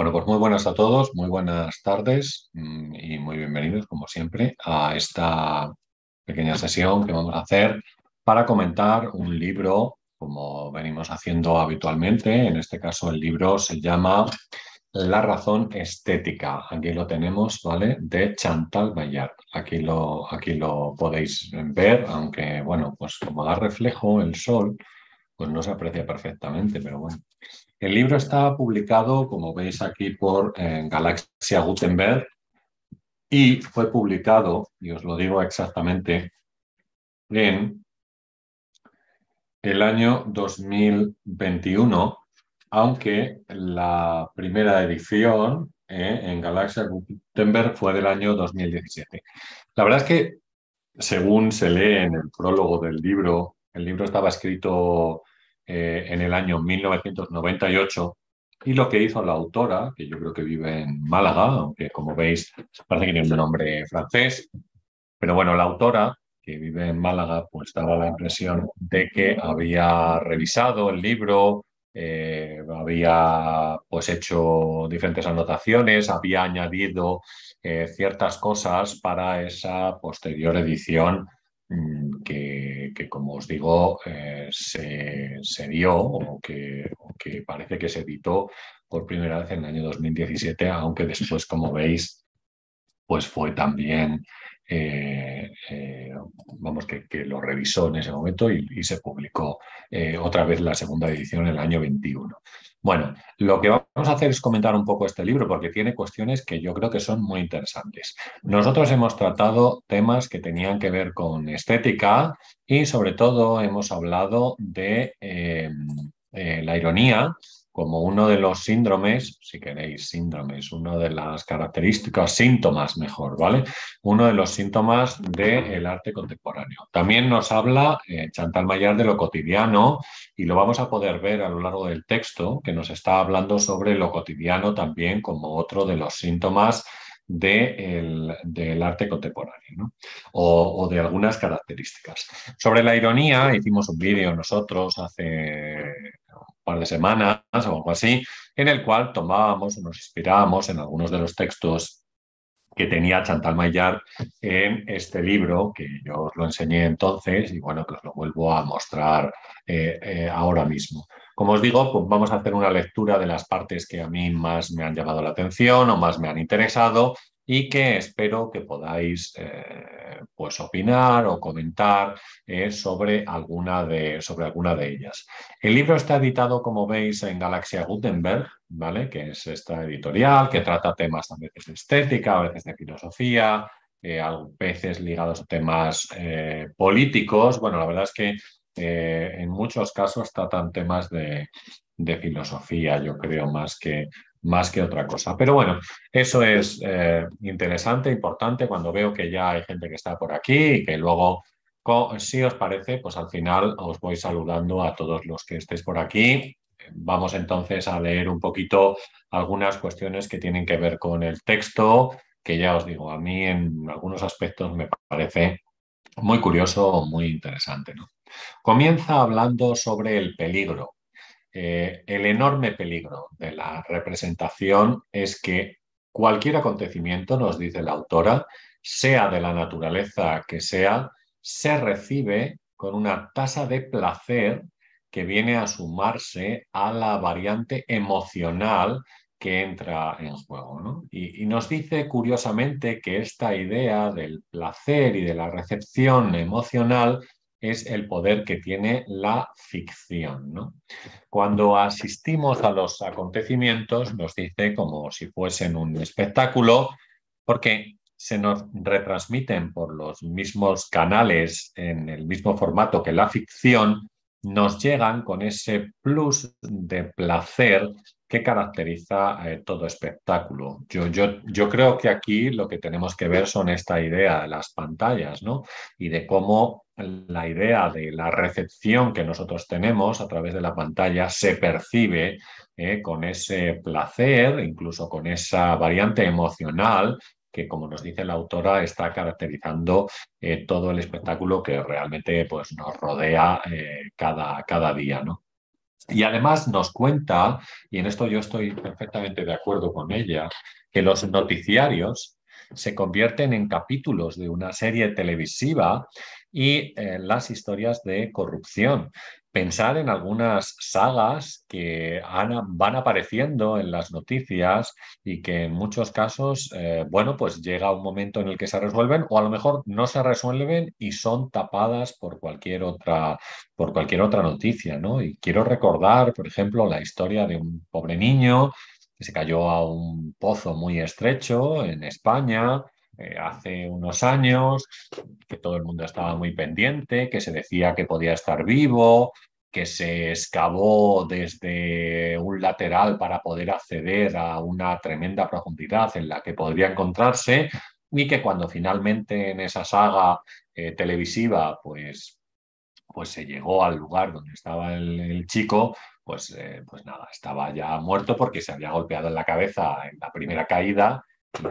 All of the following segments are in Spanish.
Bueno, pues muy buenas a todos, muy buenas tardes mm, y muy bienvenidos, como siempre, a esta pequeña sesión que vamos a hacer para comentar un libro, como venimos haciendo habitualmente. En este caso, el libro se llama La razón estética. Aquí lo tenemos, ¿vale? De Chantal Maillard. Aquí lo, aquí lo podéis ver, aunque, bueno, pues como da reflejo el sol, pues no se aprecia perfectamente, pero bueno. El libro está publicado, como veis aquí, por eh, Galaxia Gutenberg y fue publicado, y os lo digo exactamente, en el año 2021, aunque la primera edición eh, en Galaxia Gutenberg fue del año 2017. La verdad es que, según se lee en el prólogo del libro, el libro estaba escrito eh, en el año 1998 y lo que hizo la autora, que yo creo que vive en Málaga, aunque como veis parece que tiene un nombre francés, pero bueno, la autora que vive en Málaga, pues daba la impresión de que había revisado el libro, eh, había pues hecho diferentes anotaciones, había añadido eh, ciertas cosas para esa posterior edición Mm, que, como os digo, eh, se, dio o que, que, parece que se editó por primera vez en el año 2017, aunque después, como veis, pues fue también eh, eh, vamos, que, lo revisó en ese momento y, se publicó eh, otra vez la segunda edición en el año 21. Bueno, lo que vamos a hacer es comentar un poco este libro porque tiene cuestiones que yo creo que son muy interesantes. Nosotros hemos tratado temas que tenían que ver con estética y sobre todo hemos hablado de la ironía como uno de los síndromes, si queréis, síndromes, uno de las características, síntomas mejor, ¿vale? Uno de los síntomas del arte contemporáneo. También nos habla eh, Chantal Maillard de lo cotidiano y lo vamos a poder ver a lo largo del texto, que nos está hablando sobre lo cotidiano también como otro de los síntomas del arte contemporáneo o, de algunas características. Sobre la ironía, hicimos un vídeo nosotros hace de semanas o algo así, en el cual tomábamos o nos inspirábamos en algunos de los textos que tenía Chantal Maillard en este libro, que yo os lo enseñé entonces y bueno, que os lo vuelvo a mostrar eh, eh, ahora mismo. Como os digo, pues vamos a hacer una lectura de las partes que a mí más me han llamado la atención o más me han interesado y que espero que podáis eh, pues opinar o comentar eh, sobre, alguna de, sobre alguna de ellas. El libro está editado, como veis, en Galaxia Gutenberg, ¿vale? que es esta editorial que trata temas a veces de estética, a veces de filosofía, eh, a veces ligados a temas políticos. Bueno, la verdad es que en muchos casos tratan temas de, de filosofía, yo creo, más que, más que otra cosa. Pero bueno, eso es eh, interesante, importante cuando veo que ya hay gente que está por aquí y que luego, si os parece, pues al final os voy saludando a todos los que estéis por aquí. Vamos entonces a leer un poquito algunas cuestiones que tienen que ver con el texto, que ya os digo, a mí en algunos aspectos me parece muy curioso, muy interesante. ¿no? Comienza hablando sobre el peligro, eh, el enorme peligro de la representación es que cualquier acontecimiento, nos dice la autora, sea de la naturaleza que sea, se recibe con una tasa de placer que viene a sumarse a la variante emocional que entra en juego. y, nos dice curiosamente que esta idea del placer y de la recepción emocional es el poder que tiene la ficción. Cuando asistimos a los acontecimientos, nos dice como si fuesen un espectáculo, porque se nos retransmiten por los mismos canales en el mismo formato que la ficción, nos llegan con ese plus de placer que caracteriza eh, todo espectáculo. Yo, yo, yo, creo que aquí lo que tenemos que ver son esta idea de las pantallas, ¿no? Y de cómo la idea de la recepción que nosotros tenemos a través de la pantalla se percibe eh, con ese placer, incluso con esa variante emocional que, como nos dice la autora, está caracterizando eh, todo el espectáculo que realmente pues, nos rodea cada, cada día, ¿no? Y además nos cuenta, y en esto yo estoy perfectamente de acuerdo con ella, que los noticiarios se convierten en capítulos de una serie televisiva y eh, las historias de corrupción. Pensar en algunas sagas que van apareciendo en las noticias y que en muchos casos, eh, bueno, pues llega un momento en el que se resuelven o a lo mejor no se resuelven y son tapadas por cualquier otra, por cualquier otra noticia, ¿no? Y quiero recordar, por ejemplo, la historia de un pobre niño que se cayó a un pozo muy estrecho en España eh, hace unos años, que todo el mundo estaba muy pendiente, que se decía que podía estar vivo, que se excavó desde un lateral para poder acceder a una tremenda profundidad en la que podría encontrarse y que cuando finalmente en esa saga eh, televisiva pues, pues se llegó al lugar donde estaba el, chico, pues, eh, pues nada, estaba ya muerto porque se había golpeado en la cabeza en la primera caída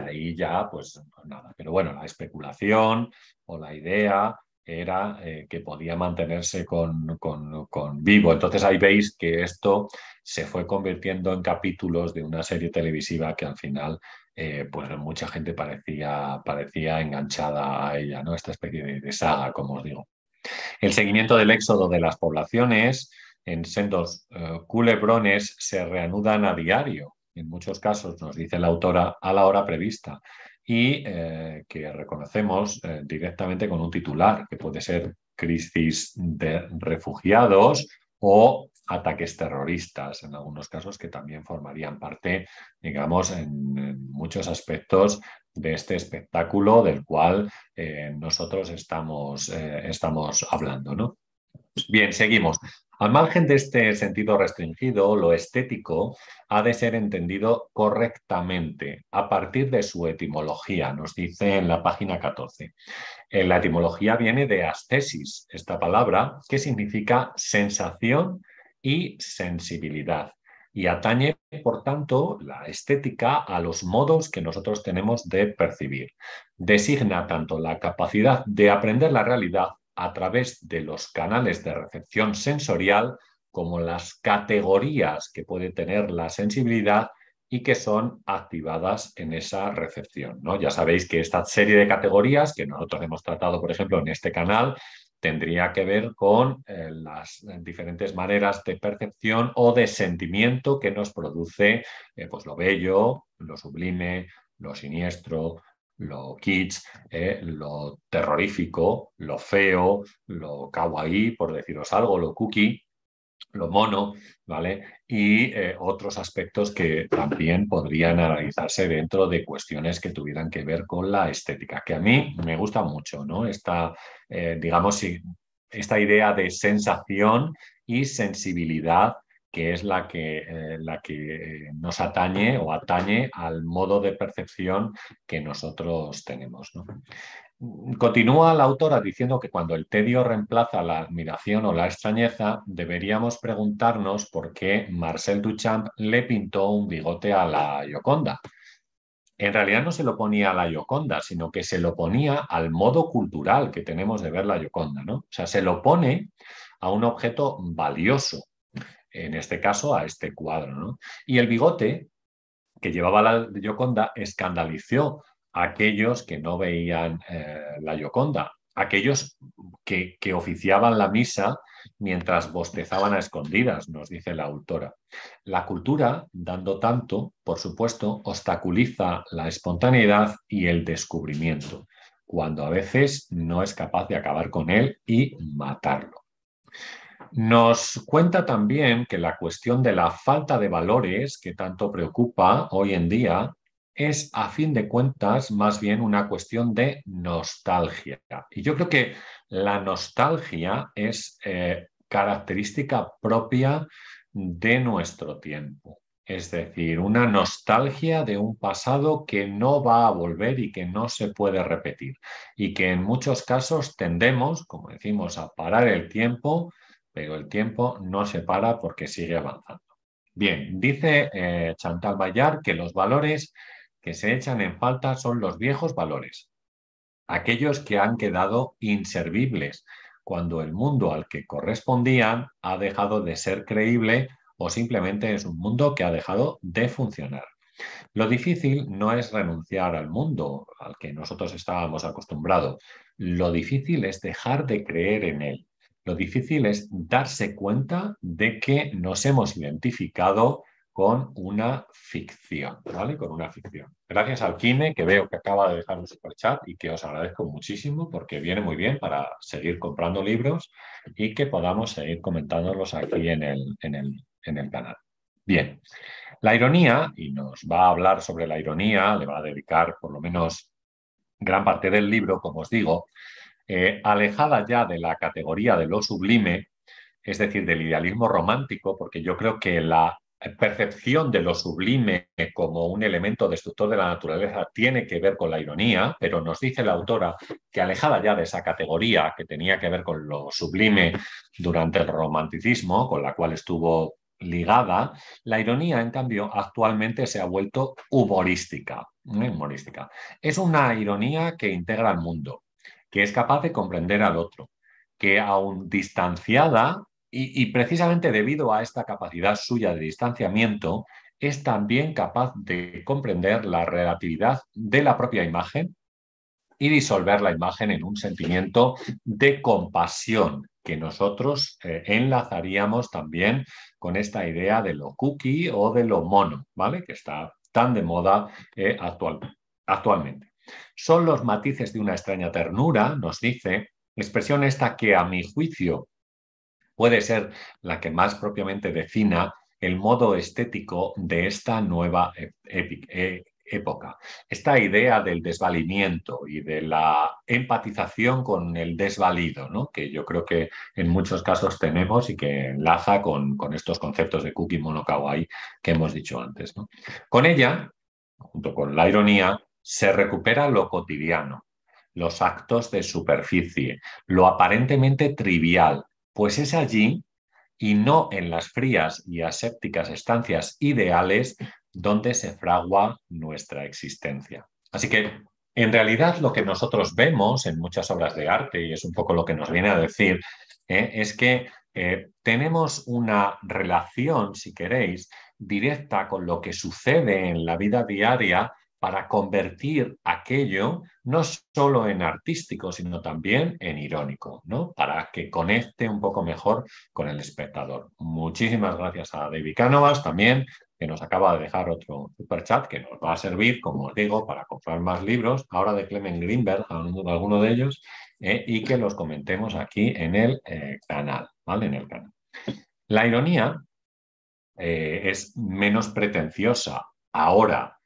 ahí ya, pues, pues nada. Pero bueno, la especulación o la idea era eh, que podía mantenerse con, con, vivo. Entonces ahí veis que esto se fue convirtiendo en capítulos de una serie televisiva que al final eh, pues mucha gente parecía, parecía enganchada a ella, ¿no? esta especie de, saga, como os digo. El seguimiento del éxodo de las poblaciones en sendos eh, culebrones se reanudan a diario en muchos casos, nos dice la autora, a la hora prevista y eh, que reconocemos eh, directamente con un titular, que puede ser crisis de refugiados o ataques terroristas, en algunos casos que también formarían parte, digamos, en, muchos aspectos de este espectáculo del cual eh, nosotros estamos, estamos hablando. ¿no? Bien, seguimos. Al margen de este sentido restringido, lo estético ha de ser entendido correctamente a partir de su etimología, nos dice en la página 14. Eh, la etimología viene de ascesis, esta palabra, que significa sensación y sensibilidad y atañe, por tanto, la estética a los modos que nosotros tenemos de percibir. Designa tanto la capacidad de aprender la realidad a través de los canales de recepción sensorial como las categorías que puede tener la sensibilidad y que son activadas en esa recepción. ¿no? Ya sabéis que esta serie de categorías que nosotros hemos tratado, por ejemplo, en este canal, tendría que ver con eh, las diferentes maneras de percepción o de sentimiento que nos produce eh, pues lo bello, lo sublime, lo siniestro, lo kitsch, eh, lo terrorífico, lo feo, lo kawaii, por deciros algo, lo cookie, lo mono, ¿vale? Y eh, otros aspectos que también podrían analizarse dentro de cuestiones que tuvieran que ver con la estética, que a mí me gusta mucho, ¿no? Esta, eh, digamos, esta idea de sensación y sensibilidad que es la que, eh, la que nos atañe o atañe al modo de percepción que nosotros tenemos. Continúa la autora diciendo que cuando el tedio reemplaza la admiración o la extrañeza, deberíamos preguntarnos por qué Marcel Duchamp le pintó un bigote a la Gioconda. En realidad no se lo ponía a la Gioconda, sino que se lo ponía al modo cultural que tenemos de ver la Gioconda. ¿no? O sea, se lo pone a un objeto valioso, en este caso a este cuadro. ¿no? Y el bigote que llevaba la Gioconda escandalizó a aquellos que no veían eh, la Gioconda, aquellos que, que, oficiaban la misa mientras bostezaban a escondidas, nos dice la autora. La cultura, dando tanto, por supuesto, obstaculiza la espontaneidad y el descubrimiento, cuando a veces no es capaz de acabar con él y matarlo. Nos cuenta también que la cuestión de la falta de valores que tanto preocupa hoy en día es, a fin de cuentas, más bien una cuestión de nostalgia. Y yo creo que la nostalgia es eh, característica propia de nuestro tiempo. Es decir, una nostalgia de un pasado que no va a volver y que no se puede repetir. Y que en muchos casos tendemos, como decimos, a parar el tiempo pero el tiempo no se para porque sigue avanzando. Bien, dice eh, Chantal Bayard que los valores que se echan en falta son los viejos valores, aquellos que han quedado inservibles, cuando el mundo al que correspondían ha dejado de ser creíble o simplemente es un mundo que ha dejado de funcionar. Lo difícil no es renunciar al mundo al que nosotros estábamos acostumbrados. Lo difícil es dejar de creer en él. Lo difícil es darse cuenta de que nos hemos identificado con una ficción, ¿vale? Con una ficción. Gracias al Kine, que veo que acaba de dejar un chat y que os agradezco muchísimo porque viene muy bien para seguir comprando libros y que podamos seguir comentándolos aquí en el, en el, en el canal. Bien, la ironía, y nos va a hablar sobre la ironía, le va a dedicar por lo menos gran parte del libro, como os digo, eh, alejada ya de la categoría de lo sublime, es decir, del idealismo romántico, porque yo creo que la percepción de lo sublime como un elemento destructor de la naturaleza tiene que ver con la ironía, pero nos dice la autora que alejada ya de esa categoría que tenía que ver con lo sublime durante el romanticismo, con la cual estuvo ligada, la ironía, en cambio, actualmente se ha vuelto humorística. ¿eh? humorística. Es una ironía que integra al mundo, que es capaz de comprender al otro, que aún distanciada y, precisamente debido a esta capacidad suya de distanciamiento, es también capaz de comprender la relatividad de la propia imagen y disolver la imagen en un sentimiento de compasión que nosotros eh, enlazaríamos también con esta idea de lo cookie o de lo mono, ¿vale? Que está tan de moda eh, actualmente. Son los matices de una extraña ternura, nos dice, expresión esta que a mi juicio puede ser la que más propiamente defina el modo estético de esta nueva e, época. Esta idea del desvalimiento y de la empatización con el desvalido, ¿no? que yo creo que en muchos casos tenemos y que enlaza con, estos conceptos de Kuki Monokawai que hemos dicho antes. Con ella, junto con la ironía, se recupera lo cotidiano, los actos de superficie, lo aparentemente trivial, pues es allí y no en las frías y asépticas estancias ideales donde se fragua nuestra existencia. Así que, en realidad, lo que nosotros vemos en muchas obras de arte, y es un poco lo que nos viene a decir, eh, es que eh, tenemos una relación, si queréis, directa con lo que sucede en la vida diaria para convertir aquello no solo en artístico, sino también en irónico, ¿no? Para que conecte un poco mejor con el espectador. Muchísimas gracias a David Cánovas también, que nos acaba de dejar otro super chat que nos va a servir, como os digo, para comprar más libros, ahora de Clement Greenberg, alguno de ellos, eh, y que los comentemos aquí en el eh, canal, ¿vale? En el canal. La ironía eh, es menos pretenciosa ahora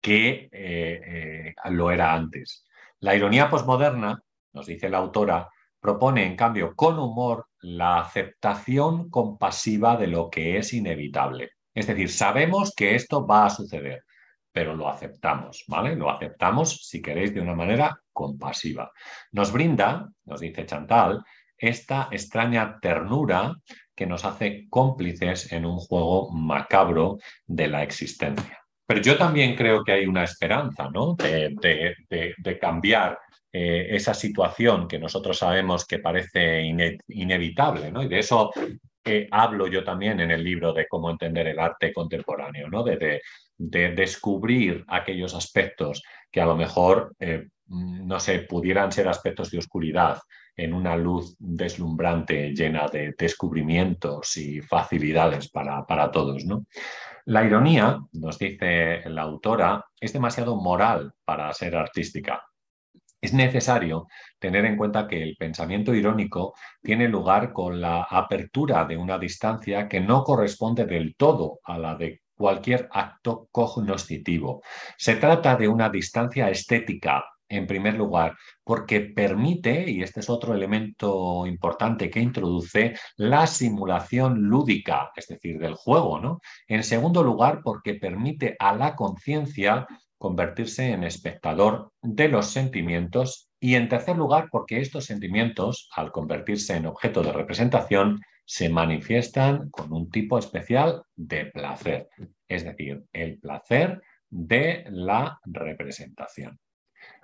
que eh, eh, lo era antes. La ironía posmoderna, nos dice la autora, propone en cambio con humor la aceptación compasiva de lo que es inevitable. Es decir, sabemos que esto va a suceder, pero lo aceptamos, ¿vale? Lo aceptamos, si queréis, de una manera compasiva. Nos brinda, nos dice Chantal, esta extraña ternura que nos hace cómplices en un juego macabro de la existencia. Pero yo también creo que hay una esperanza ¿no? de, cambiar eh, esa situación que nosotros sabemos que parece inevitable. ¿no? Y de eso eh, hablo yo también en el libro de cómo entender el arte contemporáneo, ¿no? de, descubrir aquellos aspectos que a lo mejor, eh, no sé, pudieran ser aspectos de oscuridad en una luz deslumbrante llena de descubrimientos y facilidades para, para todos. ¿no? La ironía, nos dice la autora, es demasiado moral para ser artística. Es necesario tener en cuenta que el pensamiento irónico tiene lugar con la apertura de una distancia que no corresponde del todo a la de cualquier acto cognoscitivo. Se trata de una distancia estética, en primer lugar, porque permite, y este es otro elemento importante que introduce, la simulación lúdica, es decir, del juego. ¿no? En segundo lugar, porque permite a la conciencia convertirse en espectador de los sentimientos y en tercer lugar, porque estos sentimientos, al convertirse en objeto de representación, se manifiestan con un tipo especial de placer, es decir, el placer de la representación.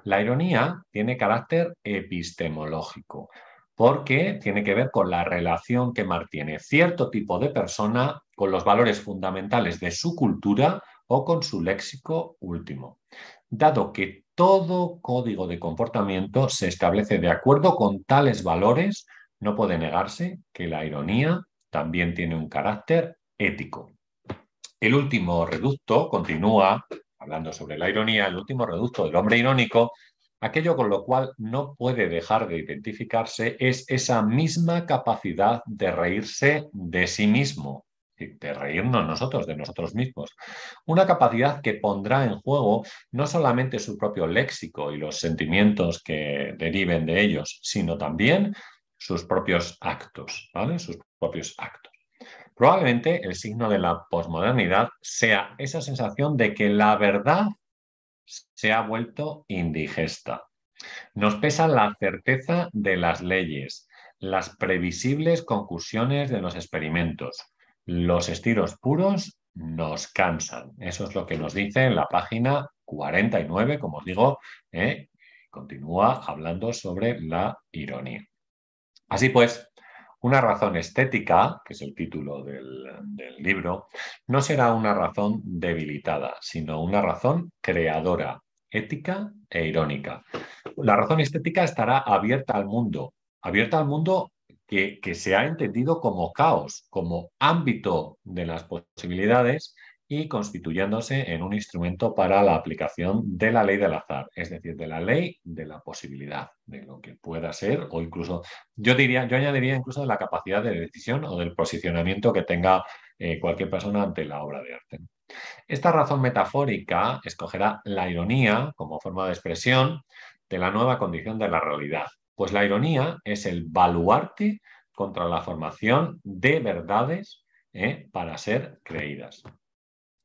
La ironía tiene carácter epistemológico, porque tiene que ver con la relación que mantiene cierto tipo de persona con los valores fundamentales de su cultura o con su léxico último, dado que todo código de comportamiento se establece de acuerdo con tales valores, no puede negarse que la ironía también tiene un carácter ético. El último reducto continúa, hablando sobre la ironía, el último reducto del hombre irónico Aquello con lo cual no puede dejar de identificarse es esa misma capacidad de reírse de sí mismo, de reírnos nosotros, de nosotros mismos. Una capacidad que pondrá en juego no solamente su propio léxico y los sentimientos que deriven de ellos, sino también sus propios actos, ¿vale? Sus propios actos. Probablemente el signo de la posmodernidad sea esa sensación de que la verdad se ha vuelto indigesta. Nos pesa la certeza de las leyes, las previsibles conclusiones de los experimentos. Los estilos puros nos cansan. Eso es lo que nos dice en la página 49, como os digo, ¿eh? continúa hablando sobre la ironía. Así pues, una razón estética, que es el título del, libro, no será una razón debilitada, sino una razón creadora, ética e irónica. La razón estética estará abierta al mundo, abierta al mundo que, que se ha entendido como caos, como ámbito de las posibilidades y constituyéndose en un instrumento para la aplicación de la ley del azar, es decir, de la ley de la posibilidad, de lo que pueda ser o incluso, yo diría, yo añadiría incluso de la capacidad de decisión o del posicionamiento que tenga eh, cualquier persona ante la obra de arte. Esta razón metafórica escogerá la ironía como forma de expresión de la nueva condición de la realidad, pues la ironía es el baluarte contra la formación de verdades eh, para ser creídas.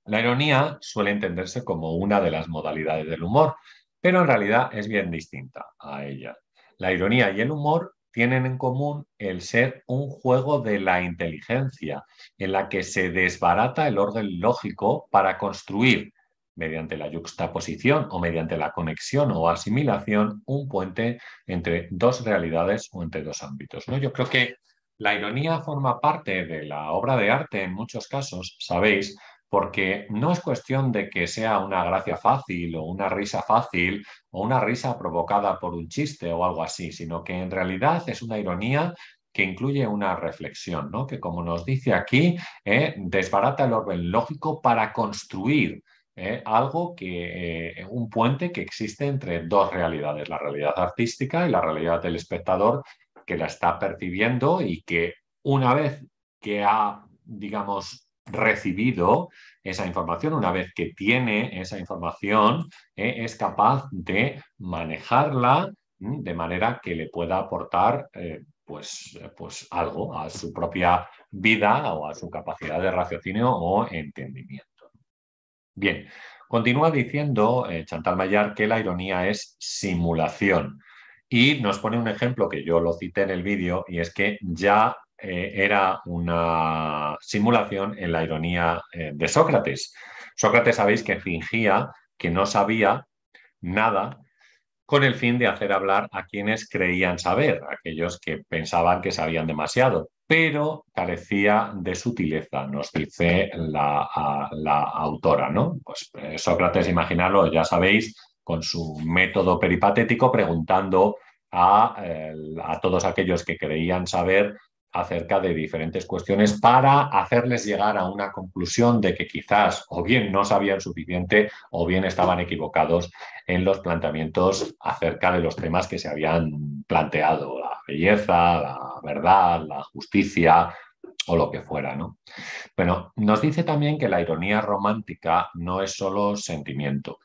La ironía suele entenderse como una de las modalidades del humor, pero en realidad es bien distinta a ella. La ironía y el humor tienen en común el ser un juego de la inteligencia, en la que se desbarata el orden lógico para construir, mediante la yuxtaposición o mediante la conexión o asimilación, un puente entre dos realidades o entre dos ámbitos. ¿no? Yo creo que la ironía forma parte de la obra de arte en muchos casos, sabéis, porque no es cuestión de que sea una gracia fácil o una risa fácil o una risa provocada por un chiste o algo así, sino que en realidad es una ironía que incluye una reflexión, ¿no? que como nos dice aquí, eh, desbarata el orden lógico para construir eh, algo que, eh, un puente que existe entre dos realidades, la realidad artística y la realidad del espectador que la está percibiendo y que una vez que ha, digamos, recibido esa información, una vez que tiene esa información, eh, es capaz de manejarla de manera que le pueda aportar eh, pues, pues algo a su propia vida o a su capacidad de raciocinio o entendimiento. Bien, continúa diciendo eh, Chantal Maillard que la ironía es simulación. Y nos pone un ejemplo que yo lo cité en el vídeo y es que ya eh, era una simulación en la ironía eh, de Sócrates. Sócrates sabéis que fingía que no sabía nada con el fin de hacer hablar a quienes creían saber, aquellos que pensaban que sabían demasiado, pero carecía de sutileza, nos dice la, autora. ¿no? Pues eh, Sócrates, imaginarlo, ya sabéis, con su método peripatético, preguntando a, a todos aquellos que creían saber acerca de diferentes cuestiones para hacerles llegar a una conclusión de que quizás o bien no sabían suficiente o bien estaban equivocados en los planteamientos acerca de los temas que se habían planteado, la belleza, la verdad, la justicia o lo que fuera. ¿no? Bueno, nos dice también que la ironía romántica no es solo sentimiento,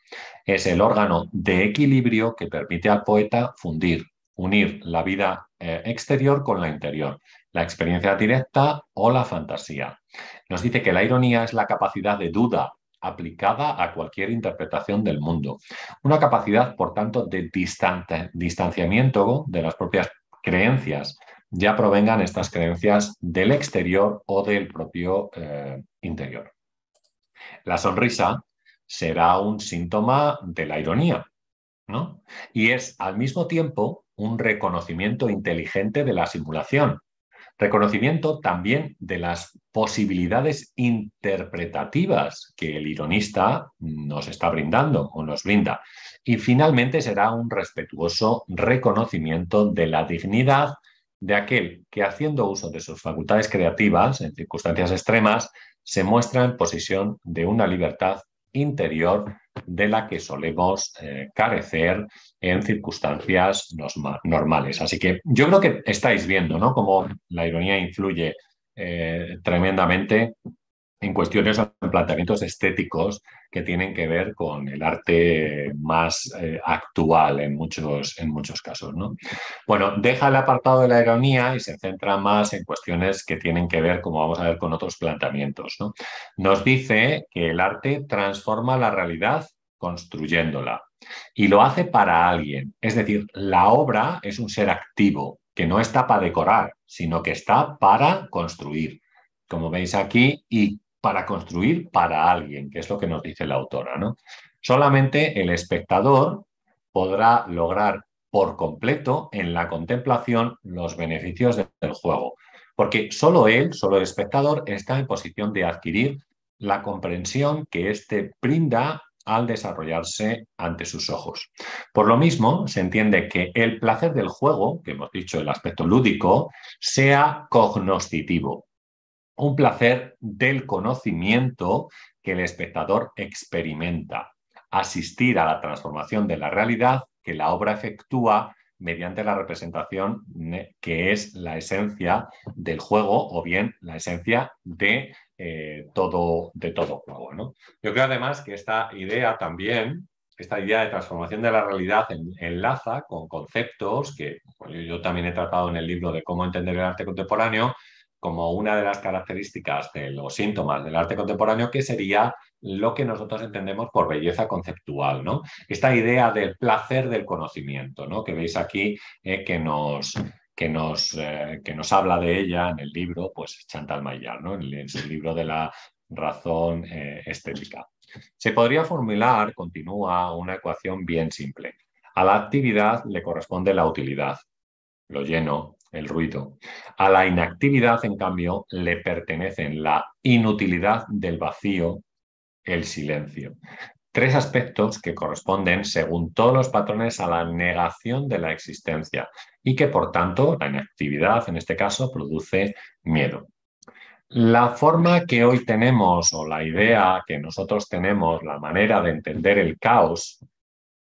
es el órgano de equilibrio que permite al poeta fundir, unir la vida eh, exterior con la interior la experiencia directa o la fantasía. Nos dice que la ironía es la capacidad de duda aplicada a cualquier interpretación del mundo. Una capacidad, por tanto, de distanciamiento de las propias creencias, ya provengan estas creencias del exterior o del propio eh, interior. La sonrisa será un síntoma de la ironía, ¿no? Y es al mismo tiempo un reconocimiento inteligente de la simulación, reconocimiento también de las posibilidades interpretativas que el ironista nos está brindando o nos brinda. Y finalmente será un respetuoso reconocimiento de la dignidad de aquel que haciendo uso de sus facultades creativas en circunstancias extremas se muestra en posesión de una libertad interior de la que solemos eh, carecer en circunstancias normales. Así que yo creo que estáis viendo ¿no? cómo la ironía influye eh, tremendamente en cuestiones o en planteamientos estéticos que tienen que ver con el arte más eh, actual en muchos, en muchos casos. ¿no? Bueno, deja el apartado de la ironía y se centra más en cuestiones que tienen que ver, como vamos a ver, con otros planteamientos. ¿no? Nos dice que el arte transforma la realidad construyéndola y lo hace para alguien. Es decir, la obra es un ser activo que no está para decorar, sino que está para construir como veis aquí, y para construir para alguien, que es lo que nos dice la autora. ¿no? Solamente el espectador podrá lograr por completo en la contemplación los beneficios del juego, porque solo él, solo el espectador, está en posición de adquirir la comprensión que éste brinda al desarrollarse ante sus ojos. Por lo mismo, se entiende que el placer del juego, que hemos dicho el aspecto lúdico, sea cognoscitivo, un placer del conocimiento que el espectador experimenta, asistir a la transformación de la realidad que la obra efectúa mediante la representación que es la esencia del juego o bien la esencia de, eh, todo, de todo juego. ¿no? Yo creo además que esta idea también, esta idea de transformación de la realidad enlaza con conceptos que yo también he tratado en el libro de cómo entender el arte contemporáneo, como una de las características de los síntomas del arte contemporáneo, que sería lo que nosotros entendemos por belleza conceptual, ¿no? Esta idea del placer del conocimiento, ¿no? Que veis aquí eh, que nos, que nos, eh, que nos habla de ella en el libro, pues Chantal Maillard, ¿no? en, su libro de la razón eh, estética. Se podría formular, continúa, una ecuación bien simple. A la actividad le corresponde la utilidad, lo lleno, el ruido. A la inactividad, en cambio, le pertenecen la inutilidad del vacío, el silencio. Tres aspectos que corresponden, según todos los patrones, a la negación de la existencia y que, por tanto, la inactividad, en este caso, produce miedo. La forma que hoy tenemos o la idea que nosotros tenemos, la manera de entender el caos,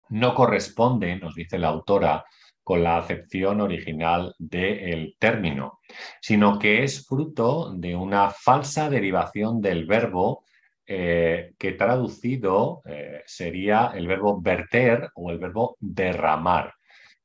no corresponde, nos dice la autora, con la acepción original del término, sino que es fruto de una falsa derivación del verbo eh, que traducido eh, sería el verbo verter o el verbo derramar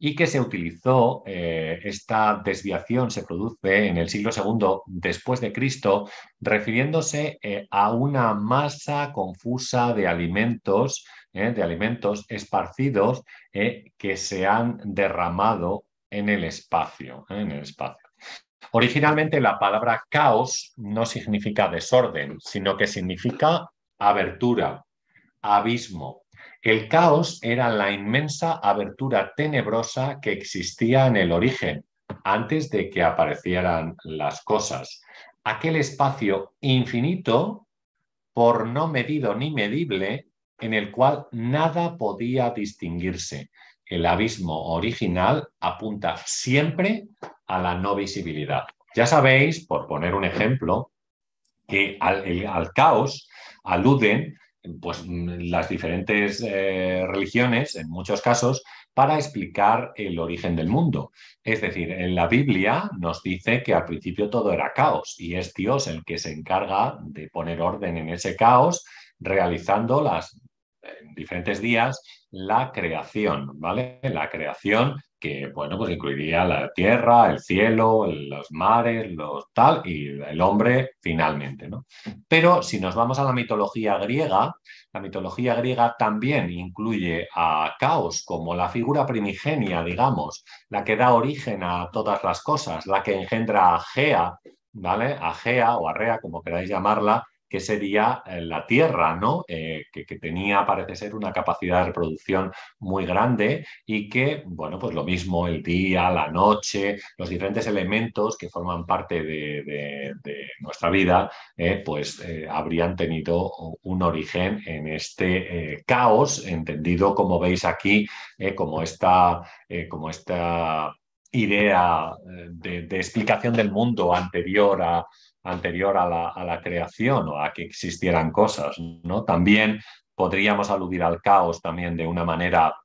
y que se utilizó, eh, esta desviación se produce en el siglo II después de Cristo, refiriéndose a una masa confusa de alimentos ¿eh? de alimentos esparcidos ¿eh? que se han derramado en el espacio. ¿eh? En el espacio. Originalmente la palabra caos no significa desorden, sino que significa abertura, abismo. El caos era la inmensa abertura tenebrosa que existía en el origen, antes de que aparecieran las cosas. Aquel espacio infinito, por no medido ni medible, en el cual nada podía distinguirse. El abismo original apunta siempre a la no visibilidad. Ya sabéis, por poner un ejemplo, que al, caos aluden pues, las diferentes eh, religiones, en muchos casos, para explicar el origen del mundo. Es decir, en la Biblia nos dice que al principio todo era caos y es Dios el que se encarga de poner orden en ese caos, realizando las en diferentes días la creación, ¿vale? La creación que, bueno, pues incluiría la tierra, el cielo, los mares, los tal, y el hombre finalmente, ¿no? Pero si nos vamos a la mitología griega, la mitología griega también incluye a Caos como la figura primigenia, digamos, la que da origen a todas las cosas, la que engendra a Gea, ¿vale? A Gea o a Rea, como queráis llamarla, que sería eh, la Tierra, ¿no? Eh, que, tenía, parece ser, una capacidad de reproducción muy grande y que, bueno, pues lo mismo el día, la noche, los diferentes elementos que forman parte de, nuestra vida, eh, pues habrían tenido un origen en este caos, entendido, como veis aquí, como esta, como esta idea de, explicación del mundo anterior a, anterior a la, creación o a que existieran cosas. ¿no? También podríamos aludir al caos también de una manera...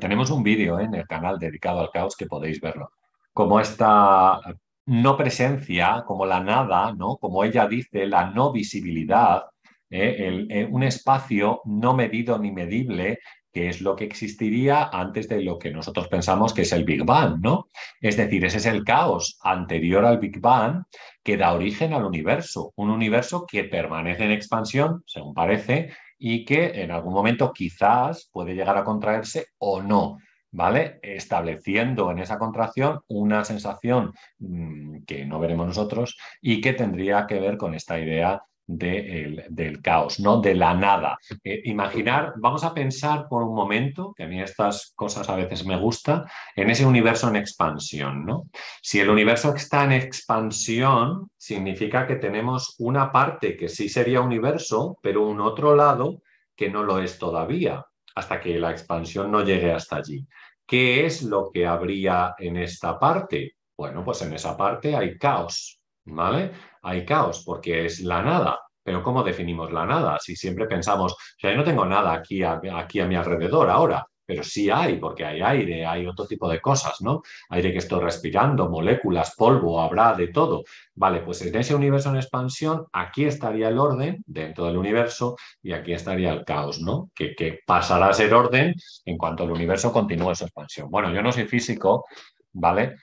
tenemos un vídeo ¿eh? en el canal dedicado al caos que podéis verlo. Como esta no presencia, como la nada, ¿no? como ella dice, la no visibilidad, ¿eh? Eh, un espacio no medido ni medible que es lo que existiría antes de lo que nosotros pensamos que es el Big Bang, ¿no? Es decir, ese es el caos anterior al Big Bang que da origen al universo, un universo que permanece en expansión, según parece, y que en algún momento quizás puede llegar a contraerse o no. ¿Vale? Estableciendo en esa contracción una sensación mm, que no veremos nosotros y que tendría que ver con esta idea del caos, ¿no? De la nada. Eh, imaginar, vamos a pensar por un momento, que a mí estas cosas a veces me gustan, en ese universo en expansión, ¿no? Si el universo está en expansión, significa que tenemos una parte que sí sería universo, pero un otro lado que no lo es todavía, hasta que la expansión no llegue hasta allí. ¿Qué es lo que habría en esta parte? Bueno, pues en esa parte hay caos, ¿vale? hay caos porque es la nada. Pero ¿cómo definimos la nada? Si siempre pensamos, yo no tengo nada aquí a, aquí a mi alrededor ahora, pero sí hay, porque hay aire, hay otro tipo de cosas, ¿no? Aire que estoy respirando, moléculas, polvo, habrá de todo. Vale, pues en ese universo en expansión, aquí estaría el orden dentro del universo y aquí estaría el caos, ¿no? Que, que pasará a ser orden en cuanto el universo continúe su expansión. Bueno, yo no soy físico, ¿vale?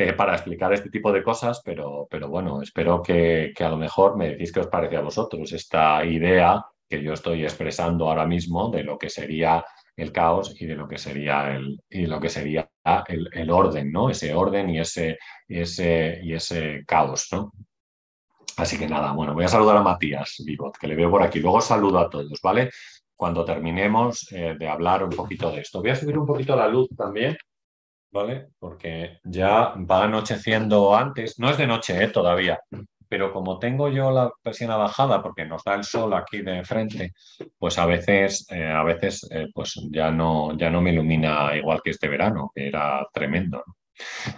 Eh, para explicar este tipo de cosas, pero, pero bueno, espero que, a lo mejor me decís qué os parece a vosotros esta idea que yo estoy expresando ahora mismo de lo que sería el caos y de lo que sería el, y lo que sería el, orden, ¿no? Ese orden y ese, ese, y ese caos, ¿no? Así que nada, bueno, voy a saludar a Matías Vivot, que le veo por aquí. Luego saludo a todos, ¿vale? Cuando terminemos eh, de hablar un poquito de esto. Voy a subir un poquito la luz también ¿vale? Porque ya va anocheciendo antes, no es de noche ¿eh? todavía, pero como tengo yo la persiana bajada porque nos da el sol aquí de frente, pues a veces, eh, a veces eh, pues ya no, ya no me ilumina igual que este verano, que era tremendo.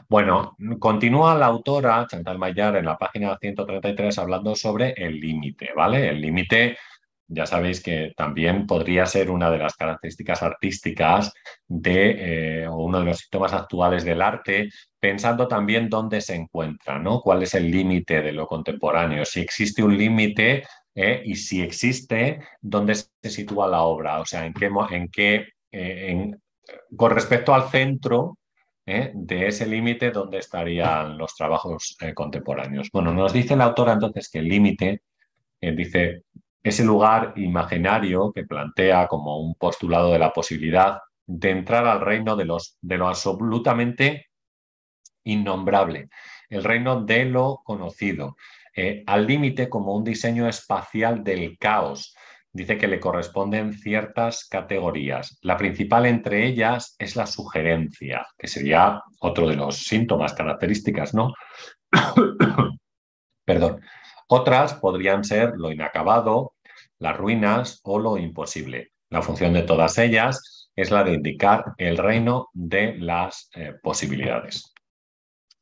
Bueno, continúa la autora Chantal Maillard en la página 133 hablando sobre el límite, ¿vale? El límite ya sabéis que también podría ser una de las características artísticas de, eh, o uno de los síntomas actuales del arte, pensando también dónde se encuentra, ¿no? ¿Cuál es el límite de lo contemporáneo? Si existe un límite eh, y si existe, ¿dónde se sitúa la obra? O sea, en qué, eh, con respecto al centro de ese límite, ¿dónde estarían los trabajos contemporáneos? Bueno, nos dice la autora entonces que el límite, dice, ese lugar imaginario que plantea como un postulado de la posibilidad de entrar al reino de, los, de lo absolutamente innombrable, el reino de lo conocido, eh, al límite como un diseño espacial del caos. Dice que le corresponden ciertas categorías. La principal entre ellas es la sugerencia, que sería otro de los síntomas, características, ¿no? Perdón. Otras podrían ser lo inacabado, las ruinas o lo imposible. La función de todas ellas es la de indicar el reino de las eh, posibilidades.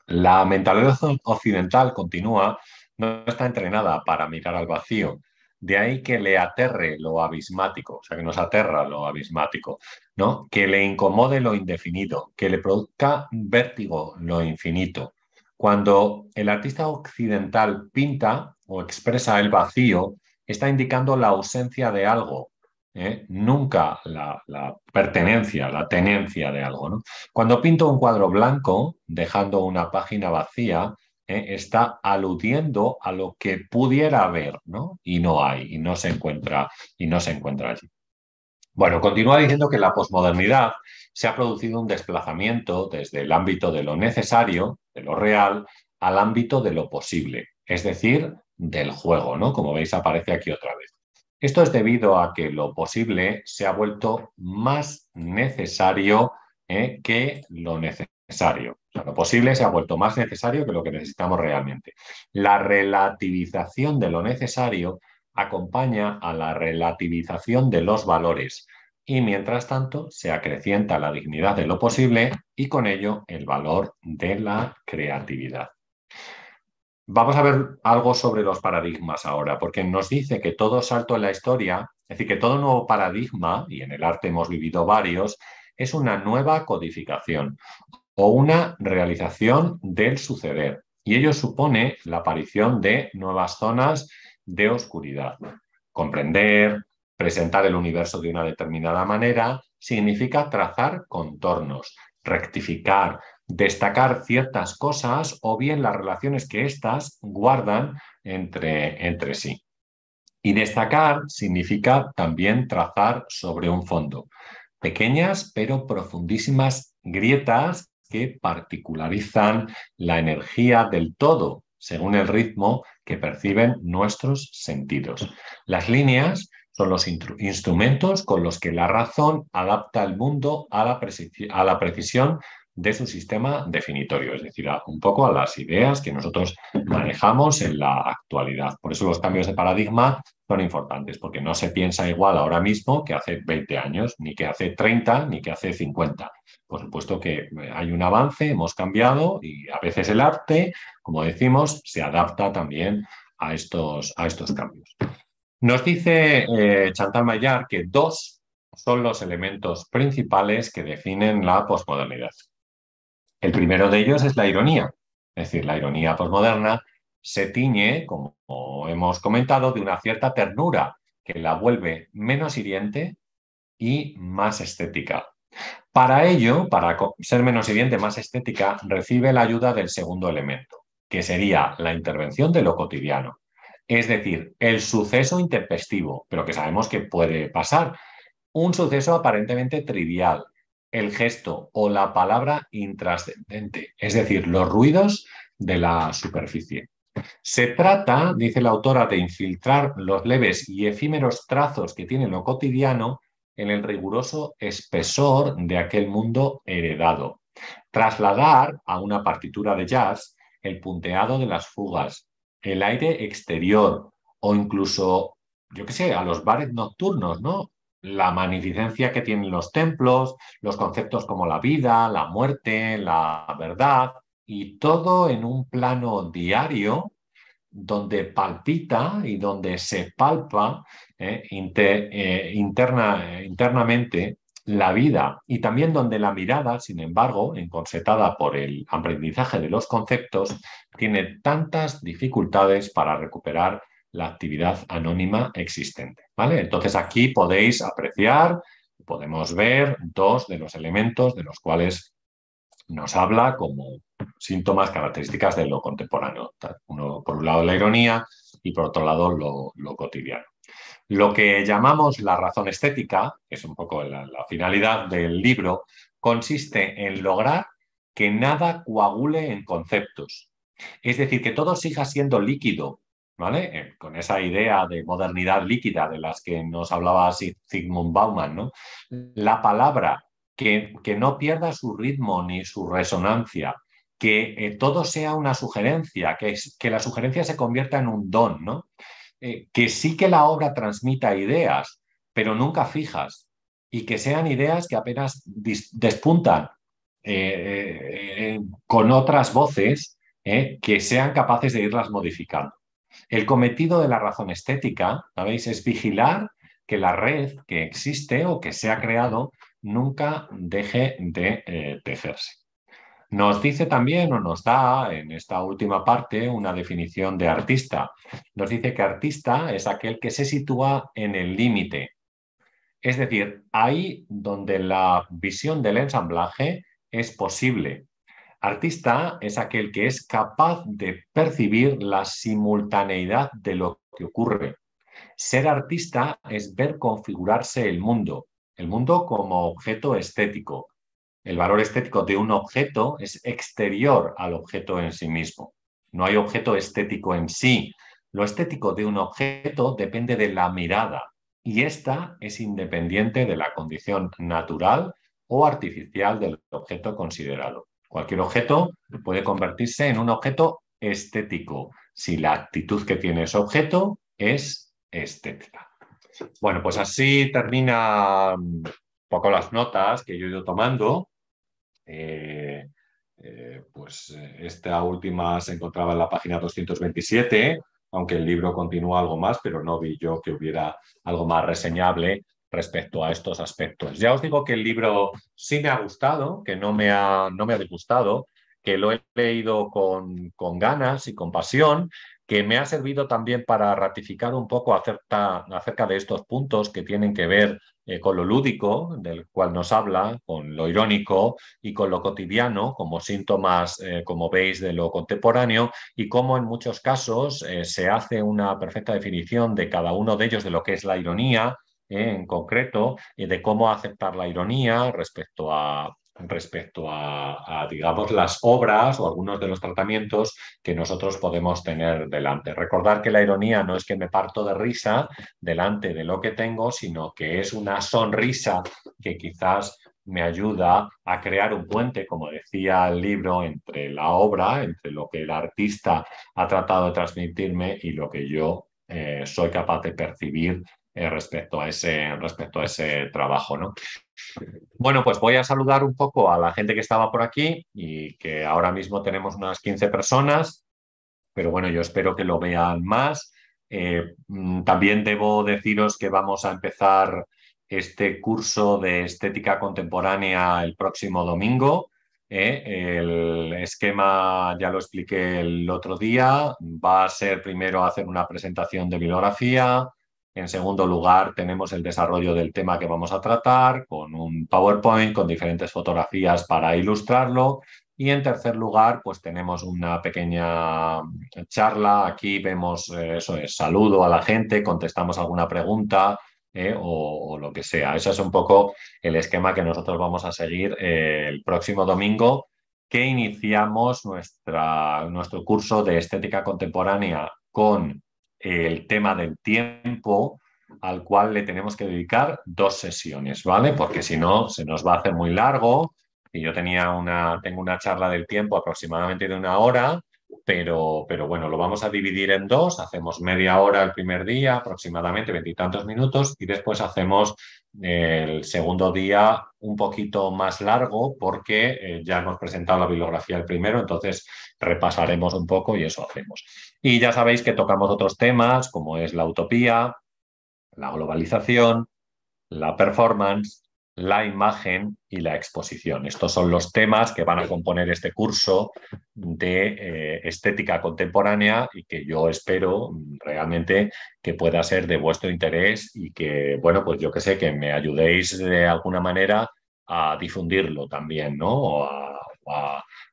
La mentalidad occidental continúa, no está entrenada para mirar al vacío, de ahí que le aterre lo abismático, o sea, que nos aterra lo abismático, ¿no? Que le incomode lo indefinido, que le produzca vértigo lo infinito. Cuando el artista occidental pinta o expresa el vacío, está indicando la ausencia de algo, ¿eh? nunca la, pertenencia, la tenencia de algo. ¿no? Cuando pinto un cuadro blanco, dejando una página vacía, ¿eh? está aludiendo a lo que pudiera haber, ¿no? Y no hay, y no se encuentra, y no se encuentra allí. Bueno, continúa diciendo que la posmodernidad se ha producido un desplazamiento desde el ámbito de lo necesario, de lo real, al ámbito de lo posible, es decir, del juego, ¿no? Como veis, aparece aquí otra vez. Esto es debido a que lo posible se ha vuelto más necesario ¿eh? que lo necesario. Lo posible se ha vuelto más necesario que lo que necesitamos realmente. La relativización de lo necesario acompaña a la relativización de los valores y mientras tanto se acrecienta la dignidad de lo posible y con ello el valor de la creatividad. Vamos a ver algo sobre los paradigmas ahora, porque nos dice que todo salto en la historia, es decir, que todo nuevo paradigma, y en el arte hemos vivido varios, es una nueva codificación o una realización del suceder. Y ello supone la aparición de nuevas zonas de oscuridad. Comprender, presentar el universo de una determinada manera, significa trazar contornos, rectificar, destacar ciertas cosas o bien las relaciones que éstas guardan entre, entre sí. Y destacar significa también trazar sobre un fondo. Pequeñas pero profundísimas grietas que particularizan la energía del todo según el ritmo que perciben nuestros sentidos. Las líneas son los instrumentos con los que la razón adapta el mundo a la, a la precisión de su sistema definitorio, es decir, un poco a las ideas que nosotros manejamos en la actualidad. Por eso los cambios de paradigma son importantes, porque no se piensa igual ahora mismo que hace 20 años, ni que hace 30, ni que hace 50. Por supuesto que hay un avance, hemos cambiado y a veces el arte, como decimos, se adapta también a estos, a estos cambios. Nos dice eh, Chantal Maillard que dos son los elementos principales que definen la posmodernidad. El primero de ellos es la ironía, es decir, la ironía posmoderna se tiñe, como hemos comentado, de una cierta ternura que la vuelve menos hiriente y más estética. Para ello, para ser menos hiriente, más estética, recibe la ayuda del segundo elemento, que sería la intervención de lo cotidiano. Es decir, el suceso intempestivo, pero que sabemos que puede pasar. Un suceso aparentemente trivial, el gesto o la palabra intrascendente, es decir, los ruidos de la superficie. Se trata, dice la autora, de infiltrar los leves y efímeros trazos que tiene lo cotidiano en el riguroso espesor de aquel mundo heredado. Trasladar a una partitura de jazz el punteado de las fugas, el aire exterior o incluso, yo qué sé, a los bares nocturnos, ¿no? La magnificencia que tienen los templos, los conceptos como la vida, la muerte, la verdad, y todo en un plano diario donde palpita y donde se palpa eh, eh, interna, internamente la vida. Y también donde la mirada, sin embargo, encorsetada por el aprendizaje de los conceptos, tiene tantas dificultades para recuperar la actividad anónima existente. ¿vale? Entonces aquí podéis apreciar, podemos ver dos de los elementos de los cuales nos habla como síntomas características de lo contemporáneo. Uno, por un lado la ironía y por otro lado lo, cotidiano. Lo que llamamos la razón estética, que es un poco la finalidad del libro, consiste en lograr que nada coagule en conceptos. Es decir, que todo siga siendo líquido, Eh, con esa idea de modernidad líquida de las que nos hablaba Sigmund Bauman, ¿no? La palabra que, que no pierda su ritmo ni su resonancia, que eh, todo sea una sugerencia, que, que, la sugerencia se convierta en un don, ¿no? Eh, que sí que la obra transmita ideas, pero nunca fijas, y que sean ideas que apenas despuntan con otras voces que sean capaces de irlas modificando. El cometido de la razón estética, ¿sabéis? Es vigilar que la red que existe o que se ha creado nunca deje de eh, tejerse. Nos dice también o nos da en esta última parte una definición de artista. Nos dice que artista es aquel que se sitúa en el límite. Es decir, ahí donde la visión del ensamblaje es posible, Artista es aquel que es capaz de percibir la simultaneidad de lo que ocurre. Ser artista es ver configurarse el mundo, el mundo como objeto estético. El valor estético de un objeto es exterior al objeto en sí mismo. No hay objeto estético en sí, Lo estético de un objeto depende de la mirada y esta es independiente de la condición natural o artificial del objeto considerado. Cualquier objeto puede convertirse en un objeto estético si la actitud que tiene ese objeto es estética. Bueno, pues así termina un poco las notas que yo he ido tomando. Eh, eh, pues eh, esta última se encontraba en la página 227, aunque el libro continúa algo más, pero no vi yo que hubiera algo más reseñable respecto a estos aspectos. Ya os digo que el libro sí me ha gustado, que no me ha, no me ha disgustado, que lo he leído con, con ganas y con pasión que me ha servido también para ratificar un poco acerca, acerca de estos puntos que tienen que ver eh, con lo lúdico, del cual nos habla, con lo irónico y con lo cotidiano, como síntomas, eh, como veis, de lo contemporáneo, y cómo en muchos casos eh, se hace una perfecta definición de cada uno de ellos de lo que es la ironía, en concreto, y de cómo aceptar la ironía respecto a, respecto a, digamos, las obras o algunos de los tratamientos que nosotros podemos tener delante. Recordar que la ironía no es que me parto de risa delante de lo que tengo, sino que es una sonrisa que quizás me ayuda a crear un puente, como decía el libro, entre la obra, entre lo que el artista ha tratado de transmitirme y lo que yo eh, soy capaz de percibir eh, respecto, a ese, respecto a ese trabajo. ¿no? Bueno, pues voy a saludar un poco a la gente que estaba por aquí y que ahora mismo tenemos unas 15 personas, pero bueno, yo espero que lo vean más. Eh, mm, también debo deciros que vamos a empezar este curso de estética contemporánea el próximo domingo. ¿eh? el esquema ya lo expliqué el otro día. Va a ser primero hacer una presentación de bibliografía, en segundo lugar, tenemos el desarrollo del tema que vamos a tratar con un PowerPoint con diferentes fotografías para ilustrarlo. Y en tercer lugar, pues tenemos una pequeña charla. Aquí vemos, eh, eso es, saludo a la gente, contestamos alguna pregunta eh, o, lo que sea. Ese es un poco el esquema que nosotros vamos a seguir eh, el próximo domingo que iniciamos nuestra, nuestro curso de estética contemporánea con el tema del tiempo al cual le tenemos que dedicar dos sesiones, ¿vale? Porque si no, se nos va a hacer muy largo. Y yo tenía una, tengo una charla del tiempo aproximadamente de una hora, pero, pero bueno, lo vamos a dividir en dos. Hacemos media hora el primer día, aproximadamente veintitantos minutos, y después hacemos el segundo día un poquito más largo porque eh, ya hemos presentado la bibliografía el primero, entonces repasaremos un poco y eso hacemos. Y ya sabéis que tocamos otros temas como es la utopía, la globalización, la performance, la imagen y la exposición. Estos son los temas que van a componer este curso de eh, estética contemporánea y que yo espero realmente que pueda ser de vuestro interés y que, bueno, pues yo que sé, que me ayudéis de alguna manera a difundirlo también, ¿no?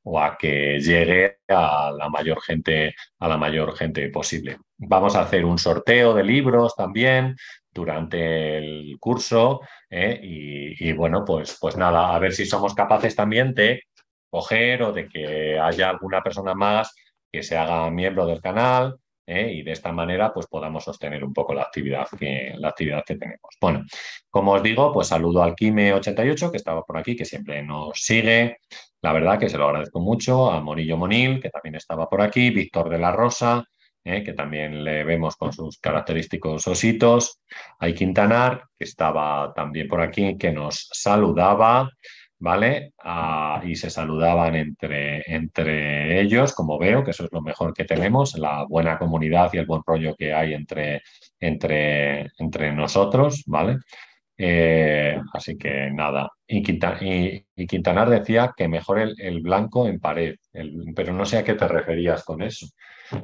O a, que llegue a la mayor gente, a la mayor gente posible. Vamos a hacer un sorteo de libros también durante el curso ¿eh? y, bueno, pues, pues nada, a ver si somos capaces también de coger o de que haya alguna persona más que se haga miembro del canal ¿eh? y de esta manera pues podamos sostener un poco la actividad que, la actividad que tenemos. Bueno, como os digo, pues saludo al Kime88 que estaba por aquí, que siempre nos sigue. La verdad que se lo agradezco mucho, a Morillo Monil, que también estaba por aquí, Víctor de la Rosa, ¿eh? que también le vemos con sus característicos ositos. Hay Quintanar, que estaba también por aquí, que nos saludaba, ¿vale? Ah, y se saludaban entre, entre ellos, como veo, que eso es lo mejor que tenemos, la buena comunidad y el buen rollo que hay entre, entre, entre nosotros, ¿vale? Eh, así que nada. Y, Quintanar decía que mejor el, blanco en pared, pero no sé a qué te referías con eso,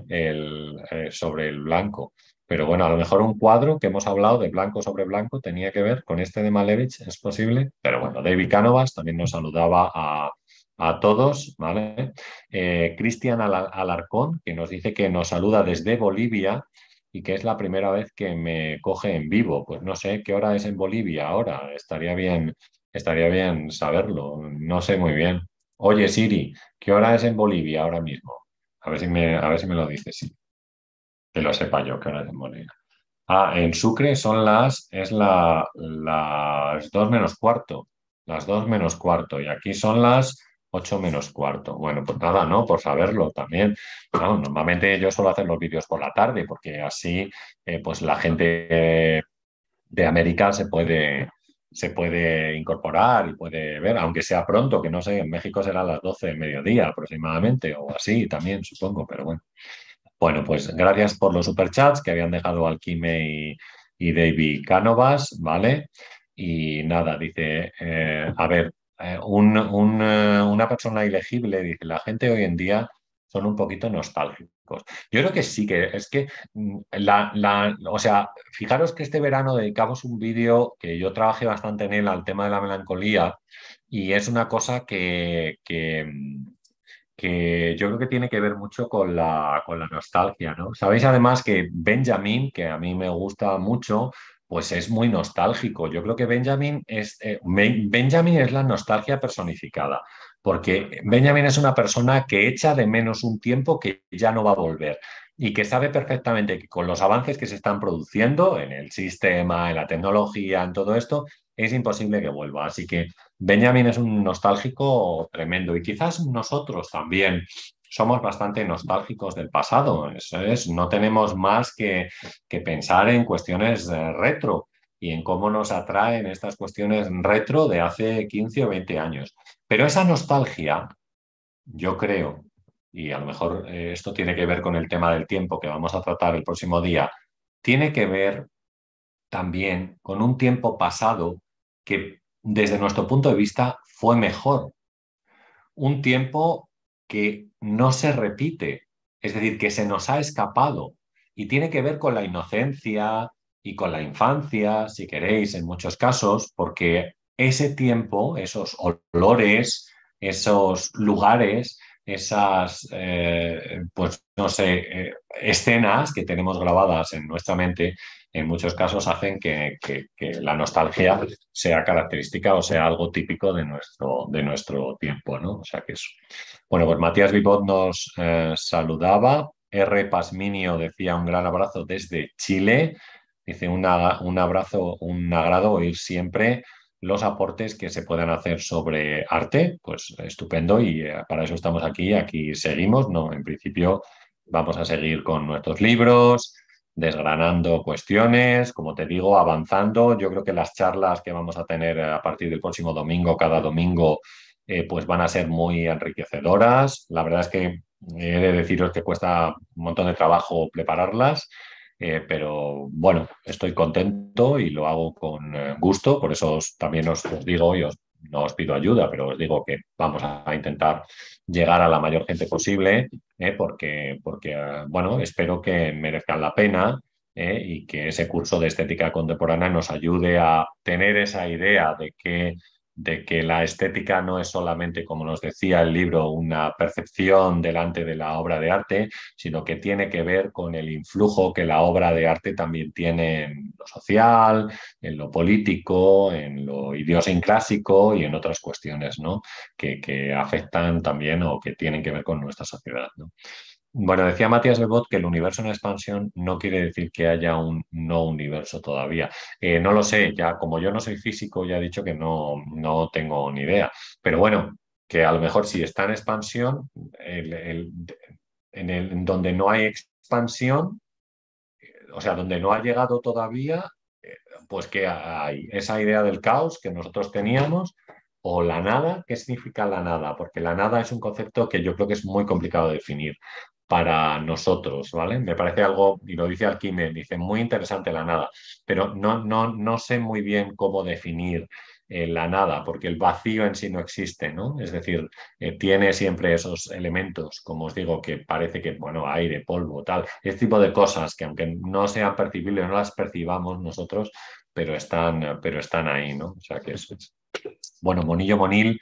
el, eh, sobre el blanco. Pero bueno, a lo mejor un cuadro que hemos hablado de blanco sobre blanco tenía que ver con este de Malevich, es posible. Pero bueno, David Cánovas también nos saludaba a, todos, ¿vale? Eh, Cristian Alarcón, que nos dice que nos saluda desde Bolivia y que es la primera vez que me coge en vivo. Pues no sé qué hora es en Bolivia ahora. Estaría bien, estaría bien saberlo. No sé muy bien. Oye, Siri, ¿qué hora es en Bolivia ahora mismo? A ver si me, a ver si me lo dices, sí. Que lo sepa yo, que hora es Bolivia. Ah, en Sucre son las, es la, las dos menos cuarto, las dos menos cuarto, y aquí son las 8 menos cuarto. Bueno, pues nada, ¿no? Por saberlo también. normalmente yo suelo hacer los vídeos por la tarde porque así eh, pues la gente de América se puede, se puede incorporar y puede ver, aunque sea pronto, que no sé, en México será las 12 del mediodía aproximadamente o así también, supongo, pero bueno. Bueno, pues gracias por los superchats que habían dejado Alquime y, David Cánovas, ¿vale? Y nada, dice, eh, a ver, eh, eh, una persona elegible, dice, la gente hoy en día son un poquito nostálgicos. Yo creo que sí, que es que mm, la, o sea, fijaros que este verano dedicamos un vídeo que yo trabajé bastante en él al tema de la melancolía y es una cosa que, que, mm, que yo creo que tiene que ver mucho con la, con la nostalgia, ¿no? Sabéis además que Benjamin, que a mí me gusta mucho, pues es muy nostálgico. Yo creo que Benjamin es, eh, Benjamin es la nostalgia personificada, porque Benjamin es una persona que echa de menos un tiempo que ya no va a volver y que sabe perfectamente que con los avances que se están produciendo en el sistema, en la tecnología, en todo esto, es imposible que vuelva. Así que Benjamin es un nostálgico tremendo y quizás nosotros también somos bastante nostálgicos del pasado. es, no tenemos más que, que pensar en cuestiones retro y en cómo nos atraen estas cuestiones retro de hace 15 o 20 años. Pero esa nostalgia, yo creo, y a lo mejor eh, esto tiene que ver con el tema del tiempo que vamos a tratar el próximo día, tiene que ver también con un tiempo pasado que desde nuestro punto de vista fue mejor. Un tiempo que no se repite, es decir, que se nos ha escapado y tiene que ver con la inocencia y con la infancia, si queréis, en muchos casos, porque ese tiempo, esos olores, esos lugares, esas, eh, pues no sé, eh, escenas que tenemos grabadas en nuestra mente, en muchos casos hacen que, la nostalgia sea característica o sea algo típico de nuestro, de nuestro tiempo, ¿no? O sea que eso. Bueno, pues Matías Vivot nos eh, saludaba. R. Pasminio decía un gran abrazo desde Chile. Dice un abrazo, un agrado oír siempre los aportes que se puedan hacer sobre arte, pues estupendo y eh, para eso estamos aquí, aquí seguimos, ¿no? En principio vamos a seguir con nuestros libros, desgranando cuestiones, como te digo, avanzando. Yo creo que las charlas que vamos a tener a partir del próximo domingo, cada domingo, eh, pues van a ser muy enriquecedoras. La verdad es que he de deciros que cuesta un montón de trabajo prepararlas, eh, pero bueno, estoy contento y lo hago con eh, gusto, por eso también os, digo y os, no os pido ayuda, pero os digo que vamos a intentar llegar a la mayor gente posible, eh, porque, porque bueno, espero que merezcan la pena y que ese curso de estética contemporánea nos ayude a tener esa idea de que de que la estética no es solamente, como nos decía el libro, una percepción delante de la obra de arte, sino que tiene que ver con el influjo que la obra de arte también tiene en lo social, en lo político, en lo idiosincrásico y en otras cuestiones ¿no? que, que afectan también o que tienen que ver con nuestra sociedad. Bueno, decía Matías Bebot que el universo en expansión no quiere decir que haya un no universo todavía. Eh, no lo sé, ya como yo no soy físico, ya he dicho que no, no tengo ni idea. Pero bueno, que a lo mejor si está en expansión, en, el, donde no hay expansión, o sea, donde no ha llegado todavía, eh, pues que hay esa idea del caos que nosotros teníamos o la nada, ¿qué significa la nada? Porque la nada es un concepto que yo creo que es muy complicado de definir para nosotros, ¿vale? Me parece algo, y lo dice Alquime, dice muy interesante la nada, pero no, no, no sé muy bien cómo definir eh, la nada, porque el vacío en sí no existe, ¿no? Es decir, eh, tiene siempre esos elementos, como os digo, que parece que, bueno, aire, polvo, tal, este tipo de cosas que aunque no sean percibibles, no las percibamos nosotros, pero están, pero están ahí, ¿no? O sea que es... Bueno, Monillo Monil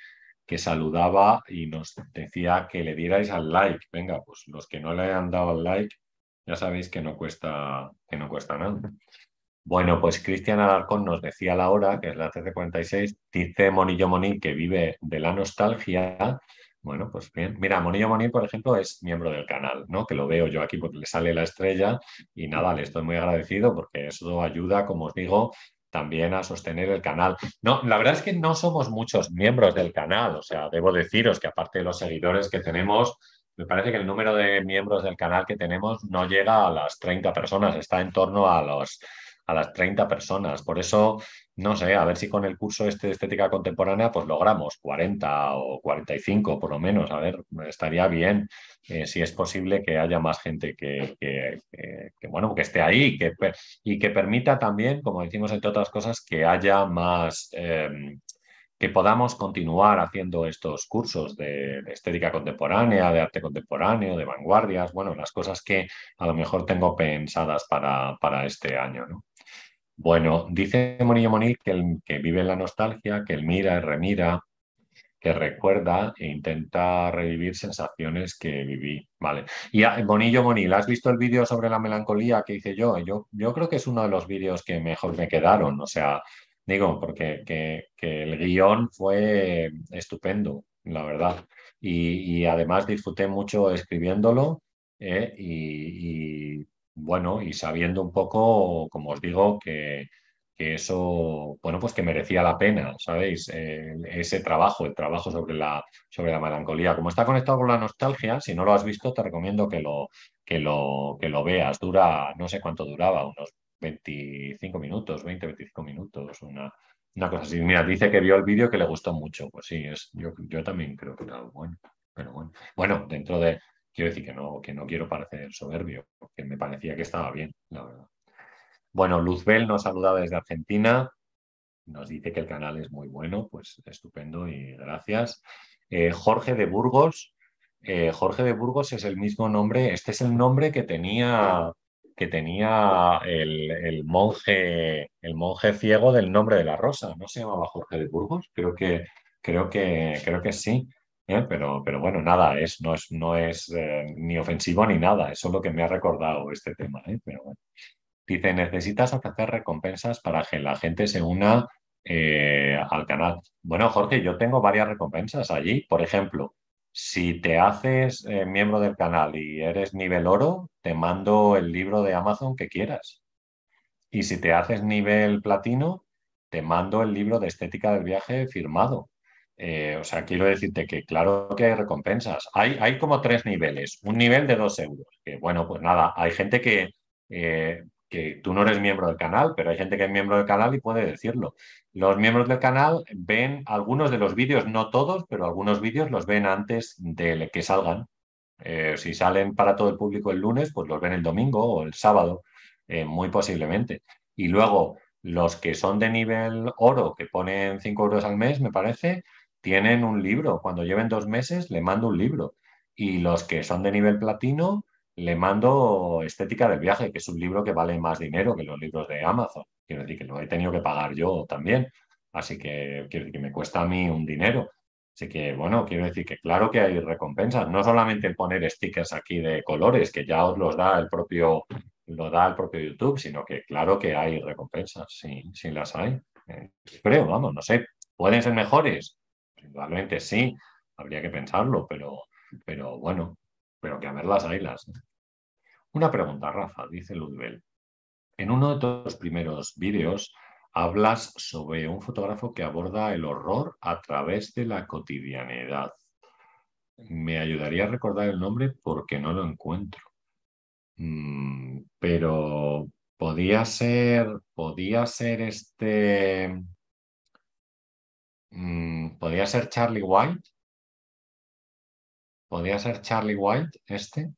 que saludaba y nos decía que le dierais al like. Venga, pues los que no le han dado al like, ya sabéis que no cuesta, que no cuesta nada. Bueno, pues Cristian Alarcón nos decía la hora, que es la 1346, dice Monillo Monil que vive de la nostalgia, Bueno, pues bien. Mira, Monillo Monil, por ejemplo, es miembro del canal, ¿no? Que lo veo yo aquí porque le sale la estrella y nada, le estoy muy agradecido porque eso ayuda, como os digo, también a sostener el canal. No, la verdad es que no somos muchos miembros del canal, o sea, debo deciros que aparte de los seguidores que tenemos, me parece que el número de miembros del canal que tenemos no llega a las 30 personas, está en torno a los a las 30 personas. Por eso, no sé, a ver si con el curso este de estética contemporánea pues logramos 40 o 45 por lo menos. A ver, estaría bien eh, si es posible que haya más gente que, bueno, que esté ahí que, y que permita también, como decimos entre otras cosas, que haya más... Em, que podamos continuar haciendo estos cursos de, estética contemporánea, de arte contemporáneo, de vanguardias, bueno, las cosas que a lo mejor tengo pensadas para, para este año. Bueno, dice Monillo Monil que, que vive en la nostalgia, que él mira y remira, que recuerda e intenta revivir sensaciones que viví. Vale. Y ah, Monillo Monil, ¿has visto el vídeo sobre la melancolía que hice yo? yo? Creo que es uno de los vídeos que mejor me quedaron. O sea, digo, porque que, el guion fue estupendo, la verdad. Y, además disfruté mucho escribiéndolo eh, y bueno, y sabiendo un poco, como os digo, que, eso, bueno, pues que merecía la pena, ¿sabéis? ese trabajo, el trabajo sobre la, sobre la melancolía. Como está conectado con la nostalgia, si no lo has visto, te recomiendo que lo, que lo, que lo veas. Dura, no sé cuánto duraba, unos 25 minutos, 20, 25 minutos, una, una cosa así. Mira, dice que vio el vídeo que le gustó mucho. Pues sí, es, yo, yo también creo que era bueno. Pero bueno, bueno, dentro de, Quiero decir que no, que no quiero parecer soberbio, porque me parecía que estaba bien, la verdad. Bueno, Luzbel nos saluda desde Argentina, nos dice que el canal es muy bueno, pues estupendo y gracias. Eh, Jorge de Burgos, eh, Jorge de Burgos es el mismo nombre, este es el nombre que tenía, que tenía el, monje, el monje ciego del nombre de la rosa, ¿no se llamaba Jorge de Burgos? Creo que, creo que, creo que sí. ¿Eh? Pero, pero bueno, nada, es, no es, no es eh, ni ofensivo ni nada, eso es lo que me ha recordado este tema. ¿eh? Pero bueno. Dice, necesitas ofrecer recompensas para que la gente se una al canal. Bueno, Jorge, yo tengo varias recompensas allí. Por ejemplo, si te haces miembro del canal y eres nivel oro, te mando el libro de Amazon que quieras. Y si te haces nivel platino, te mando el libro de estética del viaje firmado. Eh, o sea, quiero decirte que claro que hay recompensas. Hay, hay como tres niveles. Un nivel de dos euros. Que bueno, pues nada, hay gente que, eh, que tú no eres miembro del canal, pero hay gente que es miembro del canal y puede decirlo. Los miembros del canal ven algunos de los vídeos, no todos, pero algunos vídeos los ven antes de que salgan. Eh, si salen para todo el público el lunes, pues los ven el domingo o el sábado, muy posiblemente. Y luego los que son de nivel oro, que ponen 5 euros al mes, me parece, tienen un libro. Cuando lleven dos meses, le mando un libro. Y los que son de nivel platino, le mando Estética del Viaje, que es un libro que vale más dinero que los libros de Amazon. Quiero decir que lo he tenido que pagar yo también. Así que quiero decir que me cuesta a mí un dinero. Así que, bueno, quiero decir que claro que hay recompensas. No solamente el poner stickers aquí de colores, que ya os los da el propio, lo da el propio YouTube, sino que claro que hay recompensas, sí, sí las hay. Eh, creo, vamos, no sé. ¿Pueden ser mejores? Indudablemente sí, habría que pensarlo, pero, pero bueno, pero que a verlas las Una pregunta, Rafa, dice Ludwell. En uno de tus primeros vídeos hablas sobre un fotógrafo que aborda el horror a través de la cotidianidad. Me ayudaría a recordar el nombre porque no lo encuentro. Mm, pero podía ser, podía ser este Mm, ¿Podría ser Charlie White? ¿Podría ser Charlie White este?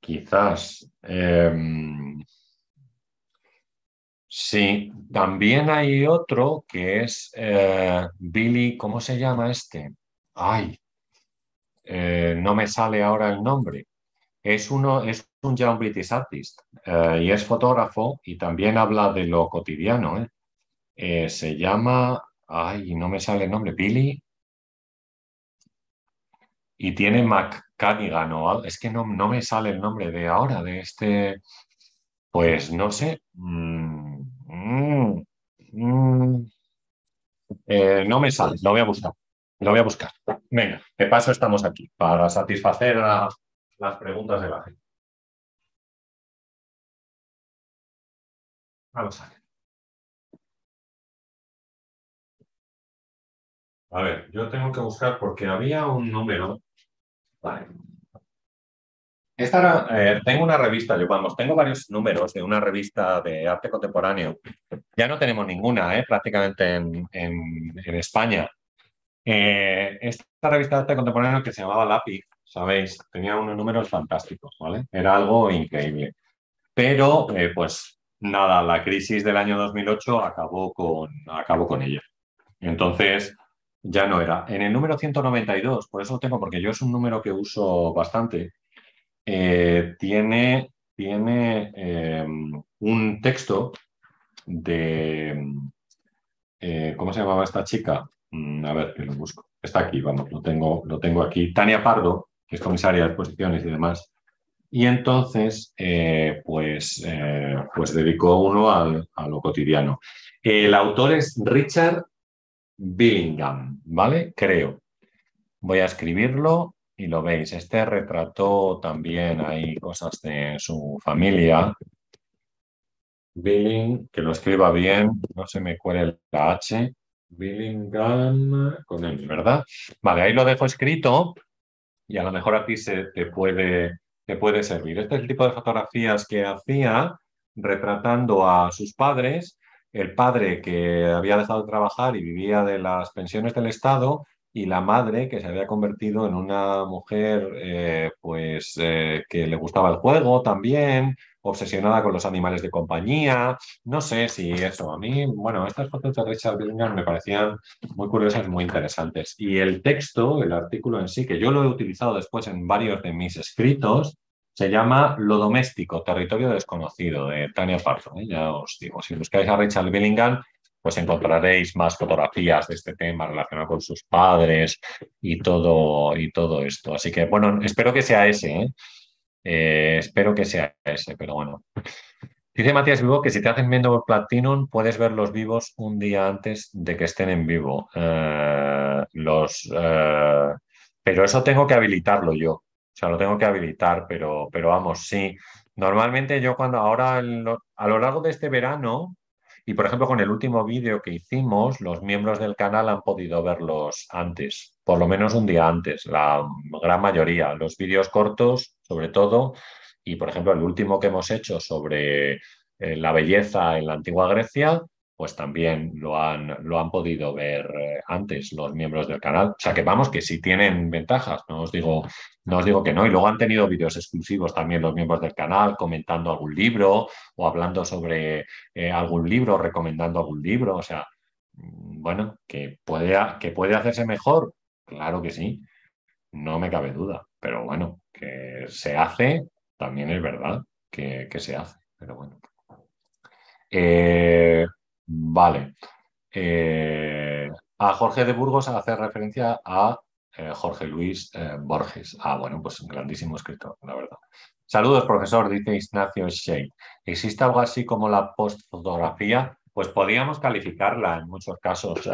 Quizás. Em, sí, también hay otro que es eh, Billy, ¿cómo se llama este? Ay, eh, no me sale ahora el nombre. Es, uno, es un young British artist eh, y es fotógrafo y también habla de lo cotidiano. Eh, se llama, ay, no me sale el nombre, Billy. Y tiene McCannigan o es que no, no me sale el nombre de ahora, de este, pues no sé. Mm, mm, mm. Eh, no me sale, lo voy a buscar. Lo voy a buscar. Venga, de paso estamos aquí para satisfacer las preguntas de la gente. Vamos a ver. A ver, yo tengo que buscar porque había un número. Vale. Esta eh, tengo una revista, yo vamos, tengo varios números de una revista de arte contemporáneo. Ya no tenemos ninguna, eh, prácticamente en, España. Eh, esta revista de arte contemporáneo que se llamaba Lápiz, sabéis, tenía unos números fantásticos, ¿vale? Era algo increíble. Pero, pues nada, la crisis del año 2008 acabó con, acabó con ella. Entonces, ya no era. En el número 192, por eso lo tengo, porque yo es un número que uso bastante, eh, tiene, tiene eh, un texto de... Eh, ¿Cómo se llamaba esta chica? Mm, a ver, que lo busco. Está aquí, vamos, lo tengo, lo tengo aquí. Tania Pardo, que es comisaria de exposiciones y demás. Y entonces, pues, pues dedicó uno a lo cotidiano. El autor es Richard Billingham, ¿vale? Creo. Voy a escribirlo y lo veis. Este retrató también hay cosas de su familia. Billing, que lo escriba bien, no se me cuele la H. Billingham con él, ¿verdad? Vale, ahí lo dejo escrito y a lo mejor a ti se te puede, te puede servir. Este es el tipo de fotografías que hacía retratando a sus padres el padre que había dejado de trabajar y vivía de las pensiones del Estado y la madre que se había convertido en una mujer eh, pues eh, que le gustaba el juego también, obsesionada con los animales de compañía, no sé si eso, a mí, bueno, estas fotos de Richard Billingham me parecían muy curiosas muy interesantes. Y el texto, el artículo en sí, que yo lo he utilizado después en varios de mis escritos, se llama Lo doméstico, territorio desconocido, de Tania Parzo. ¿eh? Ya os digo, si buscáis a Richard Billingham, pues encontraréis más fotografías de este tema relacionado con sus padres y todo, y todo esto. Así que, bueno, espero que sea ese, ¿eh? Eh, espero que sea ese, pero bueno. Dice Matías Vivo que si te hacen viendo Platinum puedes ver los vivos un día antes de que estén en vivo. los, pero eso tengo que habilitarlo yo. O sea, lo tengo que habilitar, pero, pero vamos, sí. Normalmente yo cuando ahora a lo largo de este verano, y por ejemplo con el último vídeo que hicimos, los miembros del canal han podido verlos antes, por lo menos un día antes, la gran mayoría. Los vídeos cortos, sobre todo, y por ejemplo el último que hemos hecho sobre eh, la belleza en la antigua Grecia, pues también lo han, lo han podido ver eh, antes los miembros del canal. O sea que vamos, que si tienen ventajas, no os digo, no os digo que no. Y luego han tenido vídeos exclusivos también los miembros del canal comentando algún libro o hablando sobre eh, algún libro, recomendando algún libro. O sea, bueno, que puede, que puede hacerse mejor, claro que sí, no me cabe duda. Pero bueno, que se hace, también es verdad que, que se hace. Pero bueno. Eh, Vale. Eh, a Jorge de Burgos hace referencia a eh, Jorge Luis eh, Borges. Ah, bueno, pues un grandísimo escritor, la verdad. Saludos, profesor, dice Ignacio Shea. ¿Existe algo así como la postfotografía? Pues podríamos calificarla en muchos casos.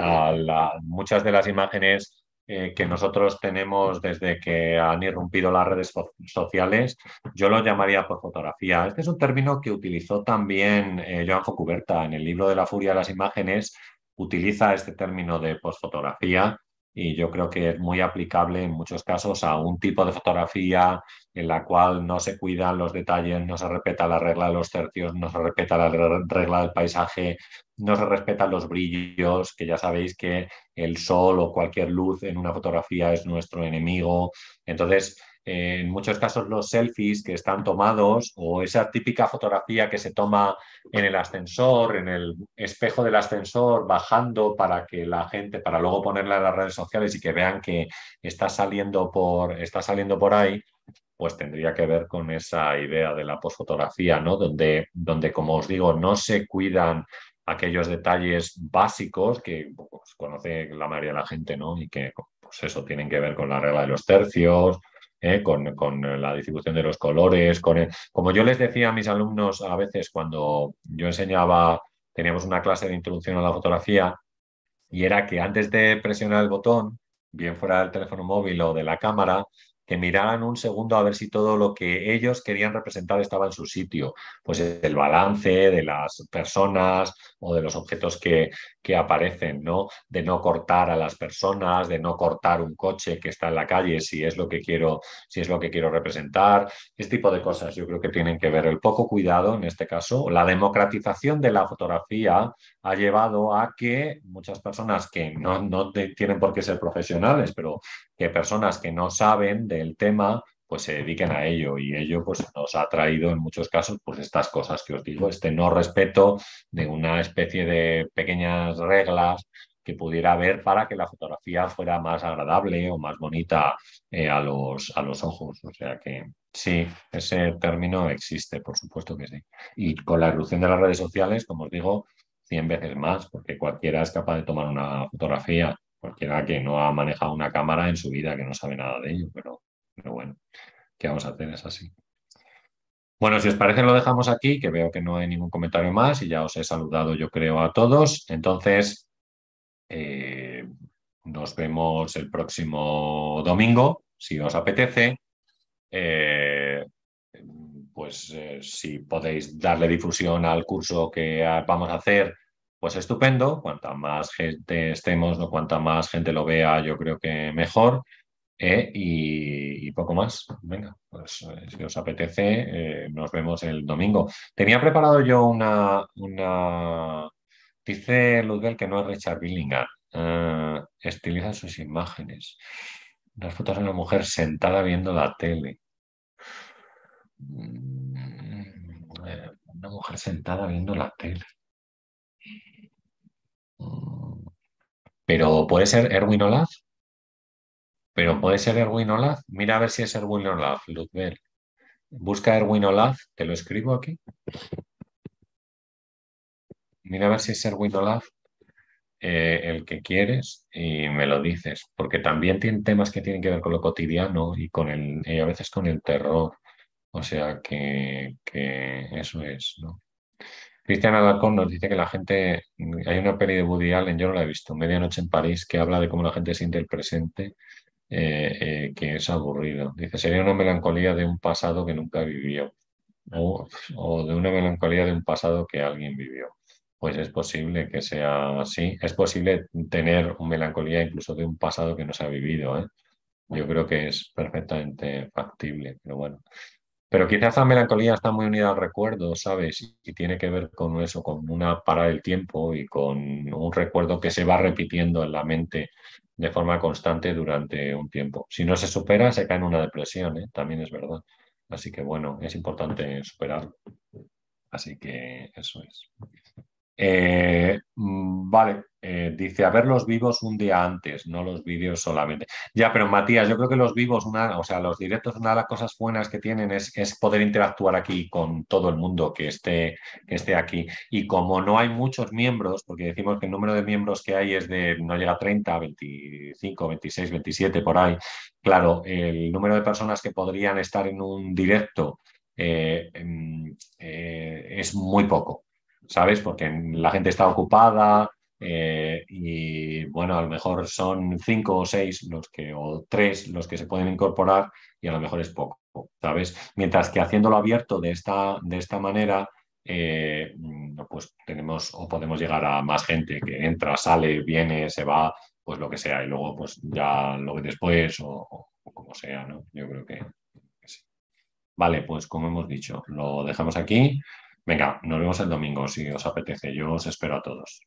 muchas de las imágenes eh, que nosotros tenemos desde que han irrumpido las redes sociales, yo lo llamaría por fotografía. Este es un término que utilizó también eh, Joan Focuberta en el libro de la furia de las imágenes, utiliza este término de postfotografía y yo creo que es muy aplicable en muchos casos a un tipo de fotografía en la cual no se cuidan los detalles, no se respeta la regla de los tercios, no se respeta la regla del paisaje, no se respetan los brillos, que ya sabéis que el sol o cualquier luz en una fotografía es nuestro enemigo. Entonces, en muchos casos los selfies que están tomados o esa típica fotografía que se toma en el ascensor, en el espejo del ascensor, bajando para que la gente, para luego ponerla en las redes sociales y que vean que está saliendo por, está saliendo por ahí, pues tendría que ver con esa idea de la posfotografía, ¿no? Donde, donde, como os digo, no se cuidan aquellos detalles básicos que pues, conoce la mayoría de la gente, ¿no? Y que, pues eso, tienen que ver con la regla de los tercios, ¿eh? con, la distribución de los colores, con como yo les decía a mis alumnos a veces cuando yo enseñaba, teníamos una clase de introducción a la fotografía, y era que antes de presionar el botón, bien fuera del teléfono móvil o de la cámara, que miraran un segundo a ver si todo lo que ellos querían representar estaba en su sitio. Pues el balance de las personas o de los objetos que, que aparecen, ¿no? De no cortar a las personas, de no cortar un coche que está en la calle si es lo que quiero, si es lo que quiero representar. Este tipo de cosas yo creo que tienen que ver el poco cuidado, en este caso, la democratización de la fotografía ha llevado a que muchas personas que no, no tienen por qué ser profesionales, pero que personas que no saben del tema pues se dediquen a ello y ello pues nos ha traído en muchos casos pues estas cosas que os digo, este no respeto de una especie de pequeñas reglas que pudiera haber para que la fotografía fuera más agradable o más bonita eh, a, los, a los ojos. O sea que sí, ese término existe, por supuesto que sí. Y con la erupción de las redes sociales, como os digo, 100 veces más, porque cualquiera es capaz de tomar una fotografía Cualquiera que no ha manejado una cámara en su vida, que no sabe nada de ello, pero, pero bueno, ¿qué vamos a hacer? Es así. Bueno, si os parece lo dejamos aquí, que veo que no hay ningún comentario más y ya os he saludado yo creo a todos. Entonces, eh, nos vemos el próximo domingo, si os apetece. Eh, pues eh, si podéis darle difusión al curso que vamos a hacer pues estupendo, cuanta más gente estemos, ¿no? cuanta más gente lo vea, yo creo que mejor. ¿Eh? y, poco más. Venga, pues eh, si os apetece, eh, nos vemos el domingo. Tenía preparado yo una... Dice Ludwig que no es Richard Billingham. estiliza sus imágenes. Las fotos de una mujer sentada viendo la tele. Mm, una mujer sentada viendo la tele. Pero puede ser Erwin Olaf. Pero puede ser Erwin Olaf. Mira a ver si es Erwin Olaf, Luzbel. Busca Erwin Olaf, te lo escribo aquí. Mira a ver si es Erwin Olaf eh, el que quieres y me lo dices, porque también tiene temas que tienen que ver con lo cotidiano y con el y a veces con el terror. O sea que, que eso es, ¿no? Cristian Alarcón nos dice que la gente, hay una peli de Woody Allen, yo no la he visto, Medianoche en París, que habla de cómo la gente siente el presente, eh, eh, que es aburrido. Dice, sería una melancolía de un pasado que nunca vivió, o, de una melancolía de un pasado que alguien vivió. Pues es posible que sea así, es posible tener una melancolía incluso de un pasado que no se ha vivido. ¿eh? Yo creo que es perfectamente factible, pero bueno. Pero quizás la melancolía está muy unida al recuerdo, ¿sabes? Y tiene que ver con eso, con una para del tiempo y con un recuerdo que se va repitiendo en la mente de forma constante durante un tiempo. Si no se supera, se cae en una depresión, ¿eh? también es verdad. Así que bueno, es importante superarlo. Así que eso es. Eh, mm, vale, eh, dice, a ver los vivos un día antes, no los vídeos solamente. Ya, pero Matías, yo creo que los vivos, una, o sea, los directos, una de las cosas buenas que tienen es, es poder interactuar aquí con todo el mundo que esté, que esté aquí. Y como no hay muchos miembros, porque decimos que el número de miembros que hay es de, no llega a 30, 25, 26, 27, por ahí. Claro, el número de personas que podrían estar en un directo eh, es muy poco. ¿Sabes? Porque la gente está ocupada eh, y, bueno, a lo mejor son cinco o seis los que, o tres los que se pueden incorporar y a lo mejor es poco, ¿sabes? Mientras que haciéndolo abierto de esta, de esta manera, eh, pues tenemos o podemos llegar a más gente que entra, sale, viene, se va, pues lo que sea, y luego pues ya lo que después o, como sea, ¿no? Yo creo que sí. Vale, pues como hemos dicho, lo dejamos aquí. Venga, nos vemos el domingo si os apetece. Yo os espero a todos.